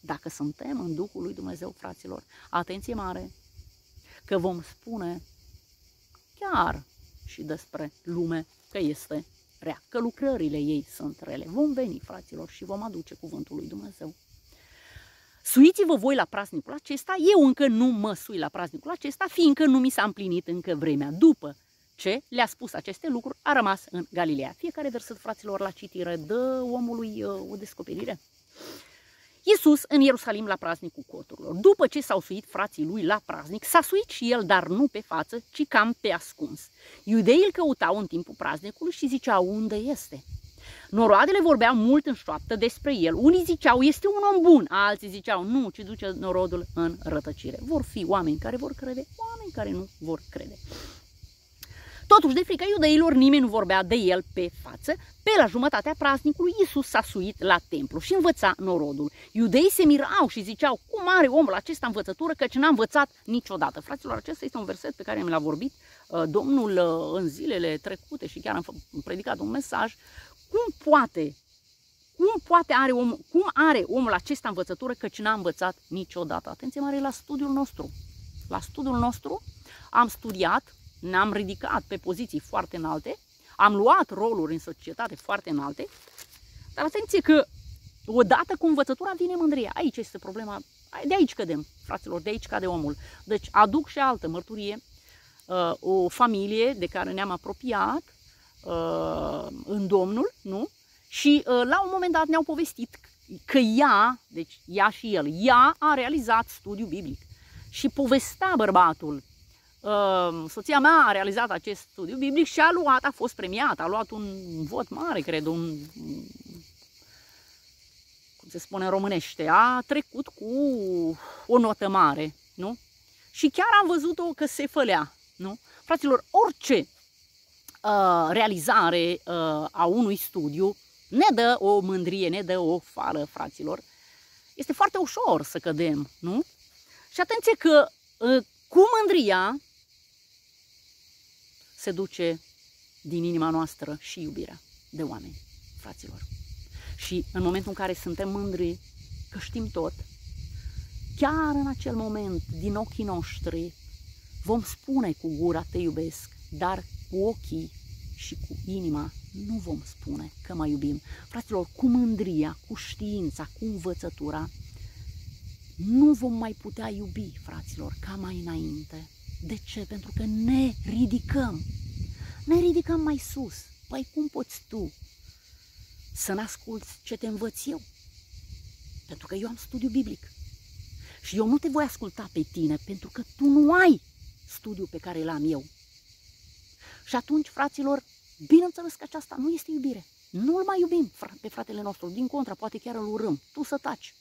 dacă suntem în Duhul lui Dumnezeu, fraților, atenție mare, că vom spune chiar și despre lume că este rea, că lucrările ei sunt rele. Vom veni, fraților, și vom aduce cuvântul lui Dumnezeu. Suiți-vă voi la praznicul acesta, eu încă nu mă sui la praznicul acesta, fiindcă nu mi s-a împlinit încă vremea. După ce le-a spus aceste lucruri, a rămas în Galileea. Fiecare verset, fraților, la citire dă omului uh, o descoperire. Iisus în Ierusalim la praznicul coturilor. După ce s-au suit frații lui la praznic, s-a suit și el, dar nu pe față, ci cam pe ascuns. Iudeii îl căutau în timpul praznicului și ziceau unde este. Noroadele vorbeau mult în șoaptă despre el. Unii ziceau, este un om bun, alții ziceau, nu, ci duce norodul în rătăcire. Vor fi oameni care vor crede, oameni care nu vor crede. Totuși, de frica iudeilor, nimeni nu vorbea de el pe față. Pe la jumătatea praznicului, Iisus s-a suit la templu și învăța norodul. Iudeii se mirau și ziceau, cum are omul acesta învățătură, căci n-a învățat niciodată. Fraților, acesta este un verset pe care mi l-a vorbit uh, Domnul uh, în zilele trecute și chiar am predicat un mesaj. Cum poate cum poate are om, cum are omul acesta învățătură căci n-a învățat niciodată? Atenție mare la studiul nostru. La studiul nostru am studiat ne-am ridicat pe poziții foarte înalte, am luat roluri în societate foarte înalte, dar atenție că odată cu învățătura vine mândria. Aici este problema, de aici cădem, fraților, de aici cade omul. Deci aduc și altă mărturie, uh, o familie de care ne-am apropiat uh, în Domnul, nu? Și uh, la un moment dat ne-au povestit că ea, deci ea și el, ea a realizat studiu biblic. Și povestea bărbatul Ehm, soția mea a realizat acest studiu biblic și a luat, a fost premiat, a luat un vot mare, cred, un, cum se spune în românește, a trecut cu o notă mare, nu? Și chiar am văzut-o că se fălea, nu? Fraților, orice uh, realizare uh, a unui studiu ne dă o mândrie, ne dă o fală, fraților. Este foarte ușor să cădem, nu? Și atenție că uh, cu mândria se duce din inima noastră și iubirea de oameni, fraților. Și în momentul în care suntem mândri că știm tot, chiar în acel moment, din ochii noștri, vom spune cu gura te iubesc, dar cu ochii și cu inima nu vom spune că mai iubim. Fraților, cu mândria, cu știința, cu învățătura, nu vom mai putea iubi, fraților, ca mai înainte. De ce? Pentru că ne ridicăm. Ne ridicăm mai sus. Păi cum poți tu să n-asculți ce te învăț eu? Pentru că eu am studiu biblic. Și eu nu te voi asculta pe tine pentru că tu nu ai studiul pe care l am eu. Și atunci, fraților, Bineînțeles că aceasta nu este iubire. Nu-l mai iubim pe fratele nostru, din contra, poate chiar îl urâm. Tu să taci.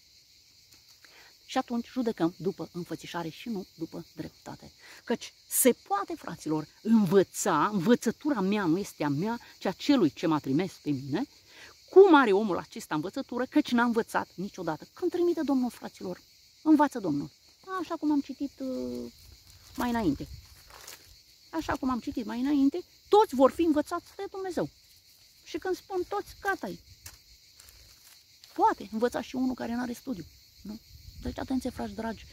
Și atunci judecăm după înfățișare și nu după dreptate. Căci se poate, fraților, învăța, învățătura mea nu este a mea, ci a celui ce m-a trimis pe mine, cum are omul acesta învățătură, căci n-a învățat niciodată. Când trimite Domnul, fraților, învață Domnul. Așa cum am citit uh, mai înainte. Așa cum am citit mai înainte, toți vor fi învățați de Dumnezeu. Și când spun toți, gata -i. Poate învăța și unul care nu are studiu. Nu? Deci, atenție, frați dragi,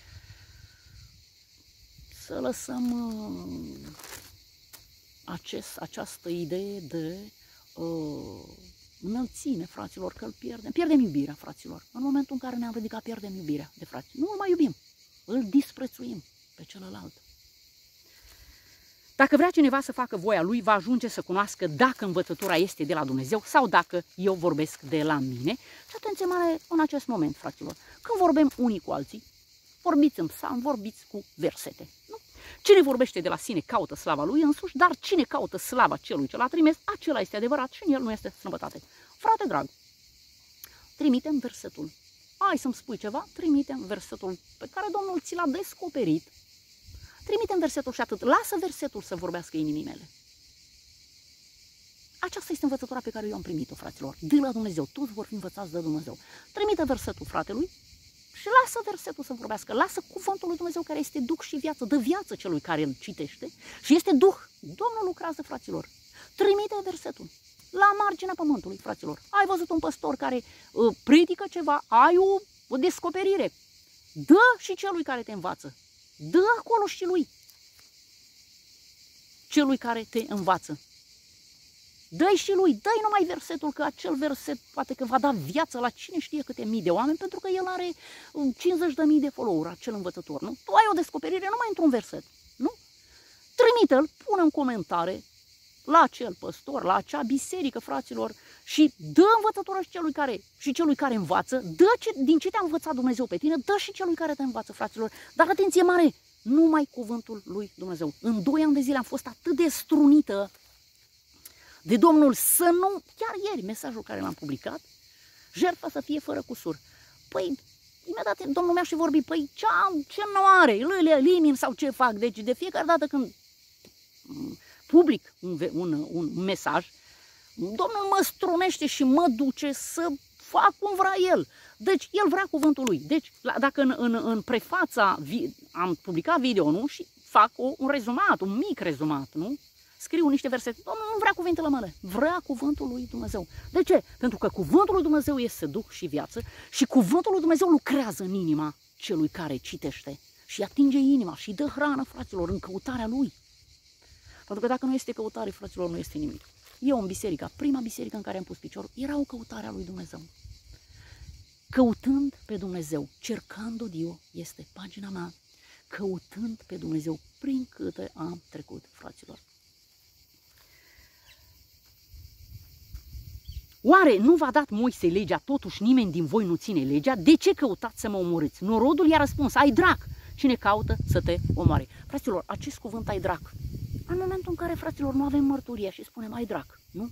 să lăsăm uh, acest, această idee de uh, înălțime, fraților, că îl pierdem. Pierdem iubirea, fraților. În momentul în care ne-am ridicat, pierdem iubirea de frați. Nu îl mai iubim, îl disprețuim pe celălalt. Dacă vrea cineva să facă voia lui, va ajunge să cunoască dacă învățătura este de la Dumnezeu sau dacă eu vorbesc de la mine. Și atenție mare în acest moment, fraților. Când vorbim unii cu alții, vorbiți în psalm, vorbiți cu versete. Nu? Cine vorbește de la sine caută slava lui însuși, dar cine caută slava celui ce l-a trimis, acela este adevărat și în el nu este sănătate. Frate drag, trimitem versetul. Ai să-mi spui ceva? Trimitem versetul pe care Domnul ți l-a descoperit Trimitem versetul și atât. Lasă versetul să vorbească inimii mele. Aceasta este învățătura pe care eu am primit-o, fraților. De la Dumnezeu. Toți vor fi învățați de Dumnezeu. Trimite versetul fratelui și lasă versetul să vorbească. Lasă cuvântul lui Dumnezeu care este duc și viață. Dă viață celui care îl citește și este duh. Domnul lucrează, fraților. Trimite versetul la marginea pământului, fraților. Ai văzut un păstor care uh, predică ceva, ai o, o descoperire. Dă și celui care te învață. Dă acolo și lui. Celui care te învață. dă și lui, dă numai versetul, că acel verset poate că va da viață la cine știe câte mii de oameni, pentru că el are 50 de mii de follower, acel învățător, nu? Tu ai o descoperire numai într-un verset, nu? Trimite-l, pune în comentare la acel păstor, la acea biserică, fraților, și dă învățătura și celui care, și celui care învață, dă ce, din ce te-a învățat Dumnezeu pe tine, dă și celui care te învață, fraților. Dar atenție mare, numai cuvântul lui Dumnezeu. În doi ani de zile am fost atât de strunită de Domnul să nu, chiar ieri, mesajul care l-am publicat, jertfa să fie fără cusur. Păi, imediat Domnul mi-a și vorbit, păi ce, ce nu are, îl elimin sau ce fac? Deci de fiecare dată când public un, un, un mesaj, Domnul mă strunește și mă duce să fac cum vrea el. Deci el vrea cuvântul lui. Deci dacă în, în, în prefața am publicat video, nu? Și fac o, un rezumat, un mic rezumat, nu? Scriu niște versete. Domnul nu vrea cuvintele mele, vrea cuvântul lui Dumnezeu. De ce? Pentru că cuvântul lui Dumnezeu este duh și viață și cuvântul lui Dumnezeu lucrează în inima celui care citește și atinge inima și dă hrană fraților în căutarea lui. Pentru că dacă nu este căutare, fraților, nu este nimic. Eu în biserica, prima biserică în care am pus picior, era o căutare a lui Dumnezeu. Căutând pe Dumnezeu, cercando Dio, este pagina mea, căutând pe Dumnezeu prin câte am trecut, fraților. Oare nu v-a dat Moise legea, totuși nimeni din voi nu ține legea? De ce căutați să mă omorâți? Norodul i-a răspuns, ai drac! Cine caută să te omoare? Fraților, acest cuvânt ai drac în momentul în care, fraților, nu avem mărturia și spunem, ai drac, nu?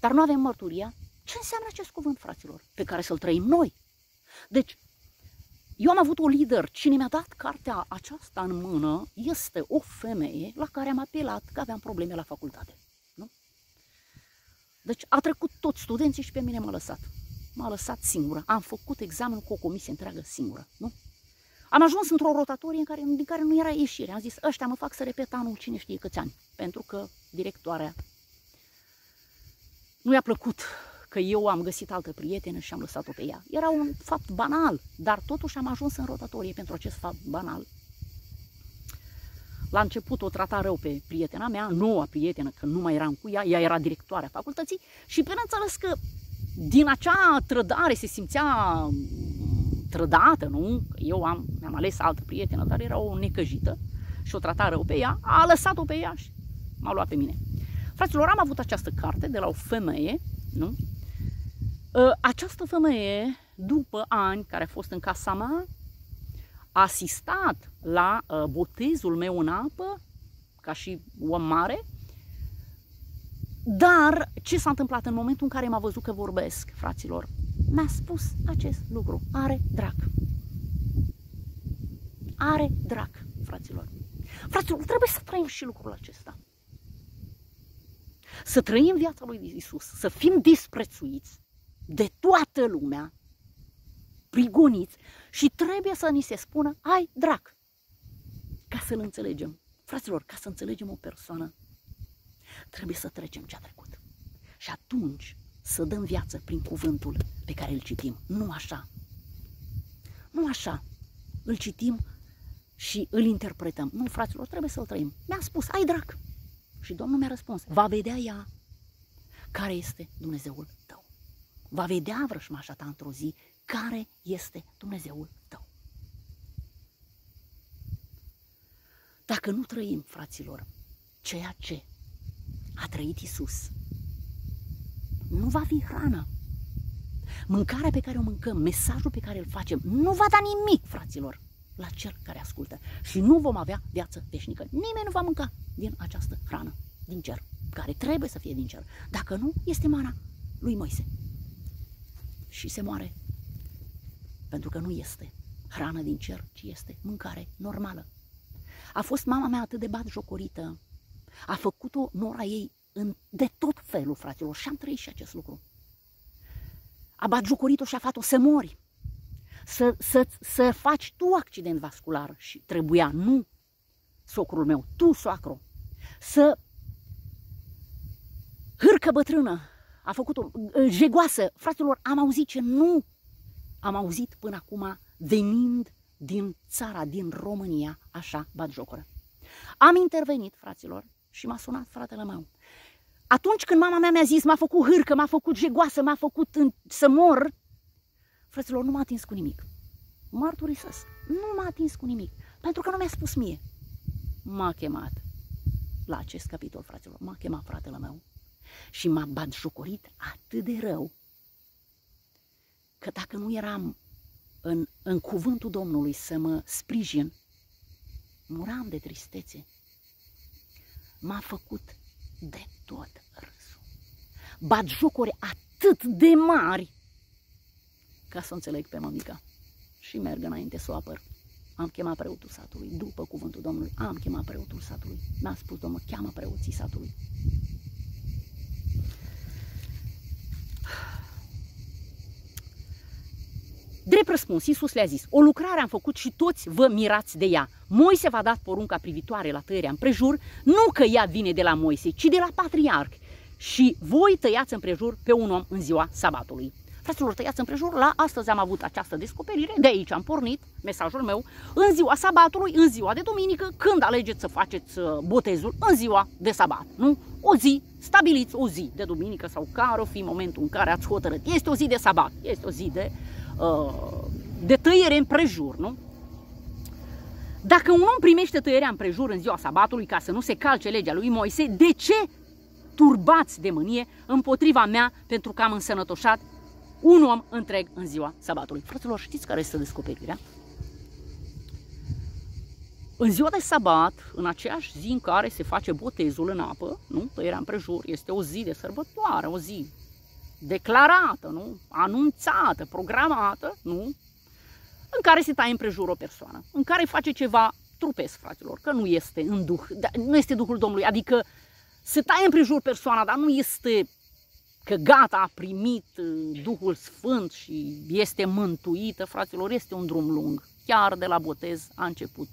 Dar nu avem mărturia, ce înseamnă acest cuvânt, fraților, pe care să-l trăim noi? Deci, eu am avut o lider, cine mi-a dat cartea aceasta în mână este o femeie la care am apelat că aveam probleme la facultate. Nu? Deci a trecut toți studenții și pe mine m-a lăsat. M-a lăsat singură. Am făcut examenul cu o comisie întreagă singură. Nu? Am ajuns într-o rotatorie în care, din care nu era ieșire. Am zis, ăștia mă fac să repet anul cine știe câți ani. Pentru că directoarea nu i-a plăcut că eu am găsit altă prietenă și am lăsat-o pe ea. Era un fapt banal, dar totuși am ajuns în rotatorie pentru acest fapt banal. La început o trata rău pe prietena mea, noua prietenă, că nu mai eram cu ea, ea era directoarea facultății și bineînțeles că din acea trădare se simțea trădată, nu? Eu am, mi-am ales altă prietenă, dar era o necăjită și o trata rău pe ea, a lăsat-o pe ea și m-a luat pe mine. Fraților, am avut această carte de la o femeie, nu? Ă, această femeie, după ani care a fost în casa mea, a asistat la ă, botezul meu în apă, ca și om mare, Dar ce s-a întâmplat în momentul în care m-a văzut că vorbesc, fraților? Mi-a spus acest lucru. Are drac. Are drac, fraților. Fraților, trebuie să trăim și lucrul acesta. Să trăim viața lui Isus, să fim disprețuiți de toată lumea, prigoniți și trebuie să ni se spună, ai drac, ca să-l înțelegem. Fraților, ca să înțelegem o persoană, trebuie să trecem ce a trecut. Și atunci să dăm viață prin cuvântul pe care îl citim. Nu așa. Nu așa. Îl citim și îl interpretăm. Nu, fraților, trebuie să-l trăim. Mi-a spus, ai drac. Și Domnul mi-a răspuns, va vedea ea care este Dumnezeul tău. Va vedea vrășmașa ta într-o zi care este Dumnezeul tău. Dacă nu trăim, fraților, ceea ce a trăit Isus, nu va fi hrană. Mâncarea pe care o mâncăm, mesajul pe care îl facem, nu va da nimic, fraților, la cel care ascultă. Și nu vom avea viață veșnică. Nimeni nu va mânca din această hrană, din cer, care trebuie să fie din cer. Dacă nu, este mana lui Moise. Și se moare. Pentru că nu este hrană din cer, ci este mâncare normală. A fost mama mea atât de bat jocorită. A făcut-o nora ei în, de tot felul, fraților, și am trăit și acest lucru. A bat jucorit-o și a făcut-o să mori. Să, să, să faci tu accident vascular și trebuia, nu socrul meu, tu, soacro, să hârcă bătrână, a făcut-o jegoasă. Fraților, am auzit ce nu am auzit până acum venind din țara, din România, așa bat jocură. Am intervenit, fraților, și m-a sunat fratele meu. Atunci când mama mea mi-a zis, m-a făcut hârcă, m-a făcut jegoasă, m-a făcut în, să mor, fraților, nu m-a atins cu nimic. Mărturisesc, nu m-a atins cu nimic, pentru că nu mi-a spus mie. M-a chemat la acest capitol, fraților, m-a chemat fratele meu și m-a batjocorit atât de rău că dacă nu eram în, în cuvântul Domnului să mă sprijin, muram de tristețe. M-a făcut de tot râsul. Bat jocuri atât de mari ca să înțeleg pe mămica și merg înainte să o apăr. Am chemat preotul satului, după cuvântul Domnului, am chemat preotul satului. Mi-a spus Domnul, cheamă preoții satului. Drept răspuns, Iisus le-a zis, o lucrare am făcut și toți vă mirați de ea. Moise v-a dat porunca privitoare la tăierea împrejur, nu că ea vine de la Moise, ci de la patriarh. Și voi tăiați împrejur pe un om în ziua sabatului. Fraților, tăiați împrejur, la astăzi am avut această descoperire, de aici am pornit mesajul meu, în ziua sabatului, în ziua de duminică, când alegeți să faceți uh, botezul, în ziua de sabat, nu? O zi, stabiliți o zi de duminică sau care o fi momentul în care ați hotărât. Este o zi de sabat, este o zi de Uh, de tăiere împrejur, nu? Dacă un om primește tăierea împrejur în ziua sabatului ca să nu se calce legea lui Moise, de ce turbați de mânie împotriva mea pentru că am însănătoșat un om întreg în ziua sabatului? Fraților, știți care este descoperirea? În ziua de sabat, în aceeași zi în care se face botezul în apă, nu? Tăierea împrejur, este o zi de sărbătoare, o zi declarată, nu? anunțată, programată, nu? în care se taie împrejur o persoană, în care face ceva trupesc, fraților, că nu este în duh, da, nu este Duhul Domnului, adică se taie împrejur persoana, dar nu este că gata, a primit uh, Duhul Sfânt și este mântuită, fraților, este un drum lung. Chiar de la botez a început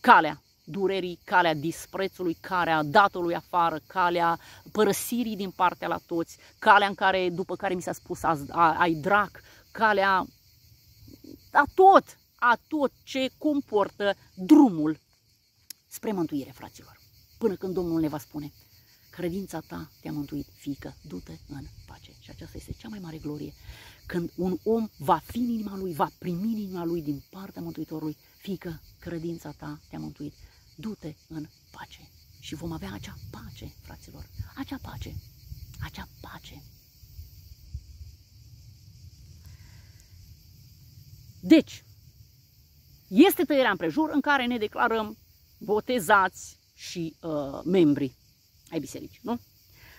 calea durerii, calea disprețului, calea datului afară, calea părăsirii din partea la toți, calea în care, după care mi s-a spus, ai drac, calea a tot, a tot ce comportă drumul spre mântuire, fraților. Până când Domnul ne va spune, credința ta te-a mântuit, fică, du-te în pace. Și aceasta este cea mai mare glorie. Când un om va fi în inima lui, va primi în inima lui din partea Mântuitorului, fică, credința ta te-a mântuit du-te în pace. Și vom avea acea pace, fraților, acea pace, acea pace. Deci, este tăierea împrejur în care ne declarăm botezați și uh, membri ai bisericii, nu?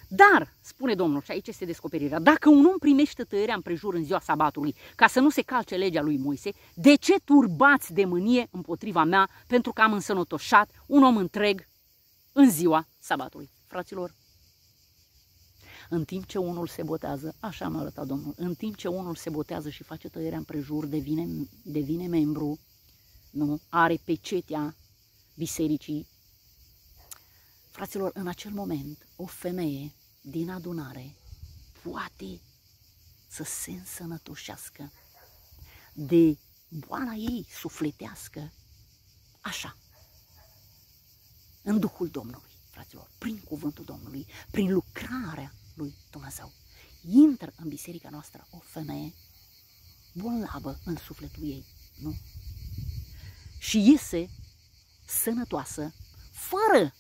Dar, spune Domnul, și aici este descoperirea, dacă un om primește tăierea împrejur în ziua sabatului, ca să nu se calce legea lui Moise, de ce turbați de mânie împotriva mea pentru că am însănătoșat un om întreg în ziua sabatului? Fraților, în timp ce unul se botează, așa m-a arătat Domnul, în timp ce unul se botează și face tăierea împrejur, devine, devine membru, nu? are pecetea bisericii. Fraților, în acel moment, o femeie din adunare poate să se însănătoșească de boala ei sufletească, așa, în Duhul Domnului, fraților, prin cuvântul Domnului, prin lucrarea lui Dumnezeu. Intră în biserica noastră o femeie bolnavă în sufletul ei, nu? Și iese sănătoasă, fără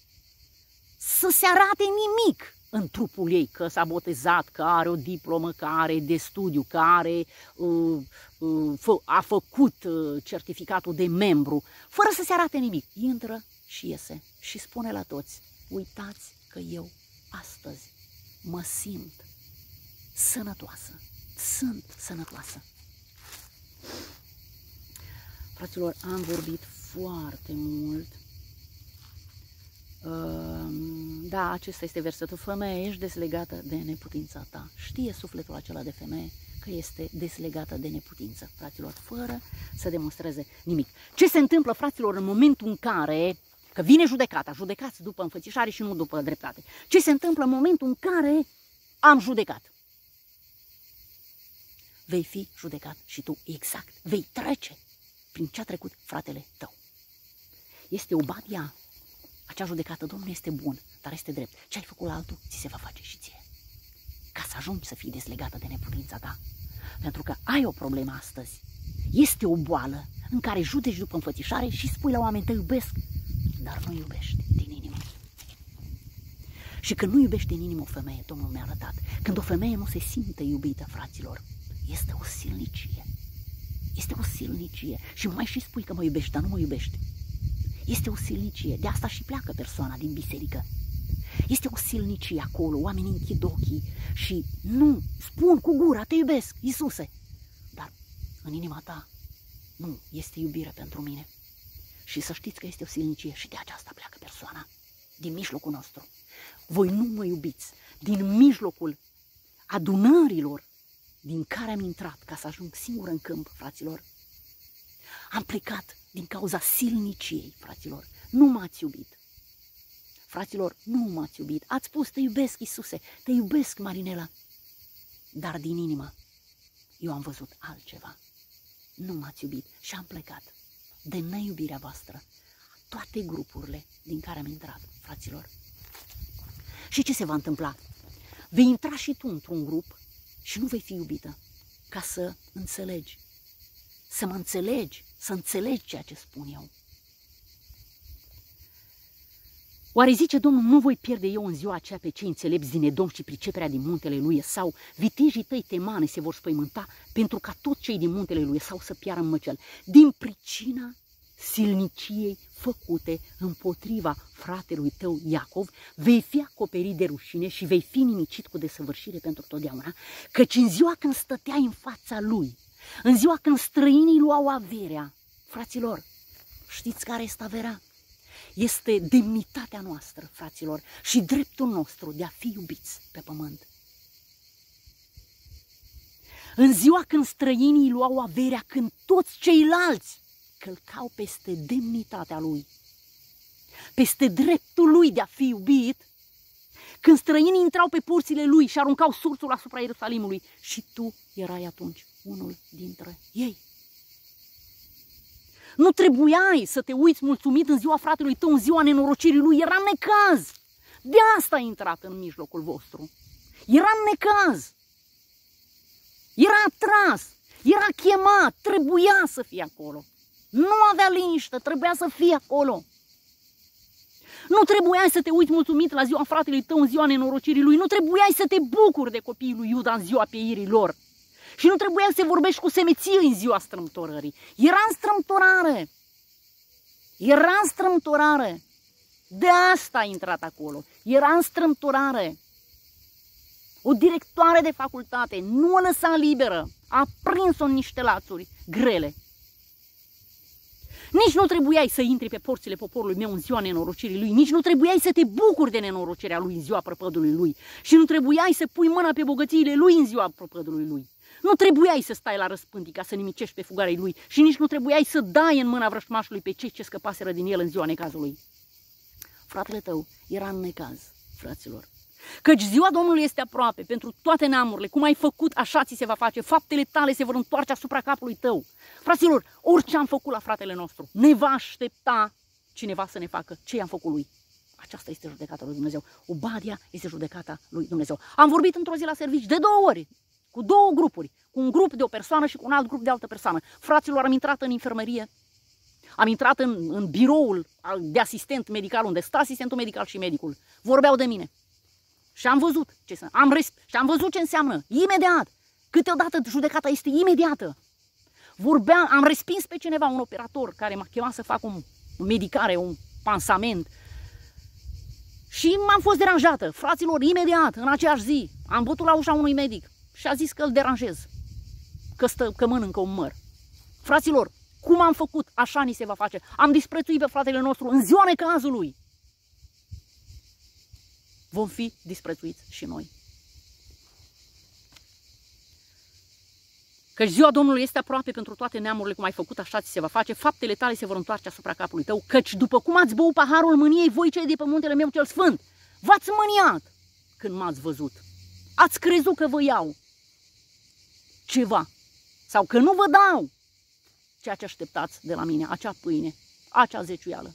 să se arate nimic în trupul ei, că s-a botezat, că are o diplomă, că are de studiu, că are, uh, uh, fă, a făcut uh, certificatul de membru, fără să se arate nimic. Intră și iese și spune la toți, uitați că eu astăzi mă simt sănătoasă. Sunt sănătoasă. Fraților, am vorbit foarte mult. Ehm, da, acesta este versetul. Femeie, ești deslegată de neputința ta. Știe sufletul acela de femeie că este deslegată de neputință, fraților, fără să demonstreze nimic. Ce se întâmplă, fraților, în momentul în care Că vine judecata, judecați după înfățișare și nu după dreptate. Ce se întâmplă în momentul în care am judecat? Vei fi judecat și tu exact. Vei trece prin ce a trecut fratele tău. Este o badia. Acea judecată, Domnul, este bun, dar este drept. Ce ai făcut la altul, ți se va face și ție. Ca să ajungi să fii deslegată de neputința ta. Pentru că ai o problemă astăzi. Este o boală în care judeci după înfățișare și spui la oameni, te iubesc, dar nu iubești din inimă. Și când nu iubești din inimă o femeie, Domnul mi-a arătat, când o femeie nu se simte iubită, fraților, este o silnicie. Este o silnicie. Și mai și spui că mă iubești, dar nu mă iubești. Este o silnicie. De asta și pleacă persoana din biserică. Este o silnicie acolo, oamenii închid ochii și nu, spun cu gura, te iubesc, Iisuse. Dar în inima ta nu este iubire pentru mine. Și să știți că este o silnicie și de aceasta pleacă persoana, din mijlocul nostru. Voi nu mă iubiți, din mijlocul adunărilor din care am intrat ca să ajung singur în câmp, fraților. Am plecat din cauza silniciei, fraților. Nu m-ați iubit. Fraților, nu m-ați iubit. Ați spus, te iubesc, Iisuse, te iubesc, Marinela. Dar din inimă, eu am văzut altceva. Nu m-ați iubit și am plecat de neiubirea voastră toate grupurile din care am intrat, fraților. Și ce se va întâmpla? Vei intra și tu într-un grup și nu vei fi iubită, ca să înțelegi, să mă înțelegi, să înțelegi ceea ce spun eu. Oare zice Domnul, nu voi pierde eu în ziua aceea pe cei înțelepți din Edom și priceperea din muntele lui sau vitejii tăi temane se vor spăimânta pentru ca tot cei din muntele lui sau să piară în măcel, din pricina silniciei făcute împotriva fratelui tău Iacov, vei fi acoperit de rușine și vei fi nimicit cu desăvârșire pentru totdeauna, căci în ziua când stăteai în fața lui, în ziua când străinii luau averea, fraților, știți care este averea? Este demnitatea noastră, fraților, și dreptul nostru de a fi iubiți pe pământ. În ziua când străinii luau averea, când toți ceilalți călcau peste demnitatea lui, peste dreptul lui de a fi iubit, când străinii intrau pe porțile lui și aruncau surțul asupra Ierusalimului și tu erai atunci unul dintre ei. Nu trebuiai să te uiți mulțumit în ziua fratelui tău, în ziua nenorocirii lui, era necaz. De asta a intrat în mijlocul vostru. Era necaz. Era atras, era chemat, trebuia să fie acolo. Nu avea liniște, trebuia să fie acolo. Nu trebuiai să te uiți mulțumit la ziua fratelui tău în ziua nenorocirii lui. Nu trebuiai să te bucuri de copiii lui Iuda în ziua pieirii lor. Și nu trebuia să vorbești cu semeție în ziua strâmtorării. Era în strâmtorare. Era în strâmtorare. De asta a intrat acolo. Era în strâmtorare. o directoare de facultate, nu o lăsa liberă, a prins-o în niște lațuri grele. Nici nu trebuiai să intri pe porțile poporului meu în ziua nenorocirii lui, nici nu trebuiai să te bucuri de nenorocirea lui în ziua prăpădului lui și nu trebuiai să pui mâna pe bogățiile lui în ziua prăpădului lui. Nu trebuiai să stai la răspântii ca să nimicești pe fugarei lui și nici nu trebuiai să dai în mâna vrășmașului pe cei ce scăpaseră din el în ziua necazului. Fratele tău era în necaz, fraților. Căci ziua Domnului este aproape pentru toate neamurile. Cum ai făcut, așa ți se va face. Faptele tale se vor întoarce asupra capului tău. Fraților, orice am făcut la fratele nostru, ne va aștepta cineva să ne facă ce i-am făcut lui. Aceasta este judecata lui Dumnezeu. Obadia este judecata lui Dumnezeu. Am vorbit într-o zi la servici de două ori, cu două grupuri, cu un grup de o persoană și cu un alt grup de altă persoană. Fraților, am intrat în infirmărie, am intrat în, în biroul de asistent medical, unde stă asistentul medical și medicul. Vorbeau de mine. Și am văzut ce să, am resp- și am văzut ce înseamnă. Imediat. Câteodată judecata este imediată. Vorbeam, am respins pe cineva, un operator care m-a chemat să fac un, un medicare, un pansament. Și m-am fost deranjată. Fraților, imediat, în aceeași zi, am bătut la ușa unui medic și a zis că îl deranjez, că, stă, că mănâncă un măr. Fraților, cum am făcut, așa ni se va face. Am disprețuit pe fratele nostru în ziua necazului vom fi disprețuiți și noi. Că ziua Domnului este aproape pentru toate neamurile, cum ai făcut, așa ți se va face, faptele tale se vor întoarce asupra capului tău, căci după cum ați băut paharul mâniei, voi cei de pe muntele meu cel sfânt, v-ați mâniat când m-ați văzut. Ați crezut că vă iau ceva sau că nu vă dau ceea ce așteptați de la mine, acea pâine, acea zeciuială.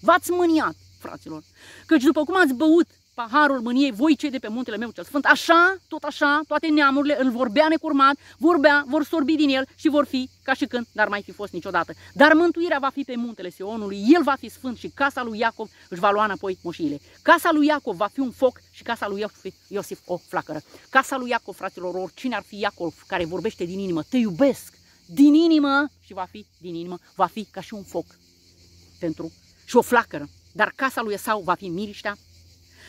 V-ați mâniat fraților. Căci după cum ați băut paharul mâniei, voi cei de pe muntele meu cel sfânt, așa, tot așa, toate neamurile îl vor bea necurmat, vor bea, vor sorbi din el și vor fi ca și când n-ar mai fi fost niciodată. Dar mântuirea va fi pe muntele Sionului, el va fi sfânt și casa lui Iacov își va lua înapoi moșiile. Casa lui Iacov va fi un foc și casa lui Iosif, Iosif o flacără. Casa lui Iacov, fraților, oricine ar fi Iacov care vorbește din inimă, te iubesc, din inimă și va fi din inimă, va fi ca și un foc pentru și o flacără dar casa lui Esau va fi miriștea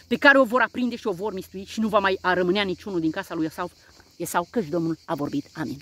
pe care o vor aprinde și o vor mistui și nu va mai rămânea niciunul din casa lui Esau, Esau căci Domnul a vorbit. Amin.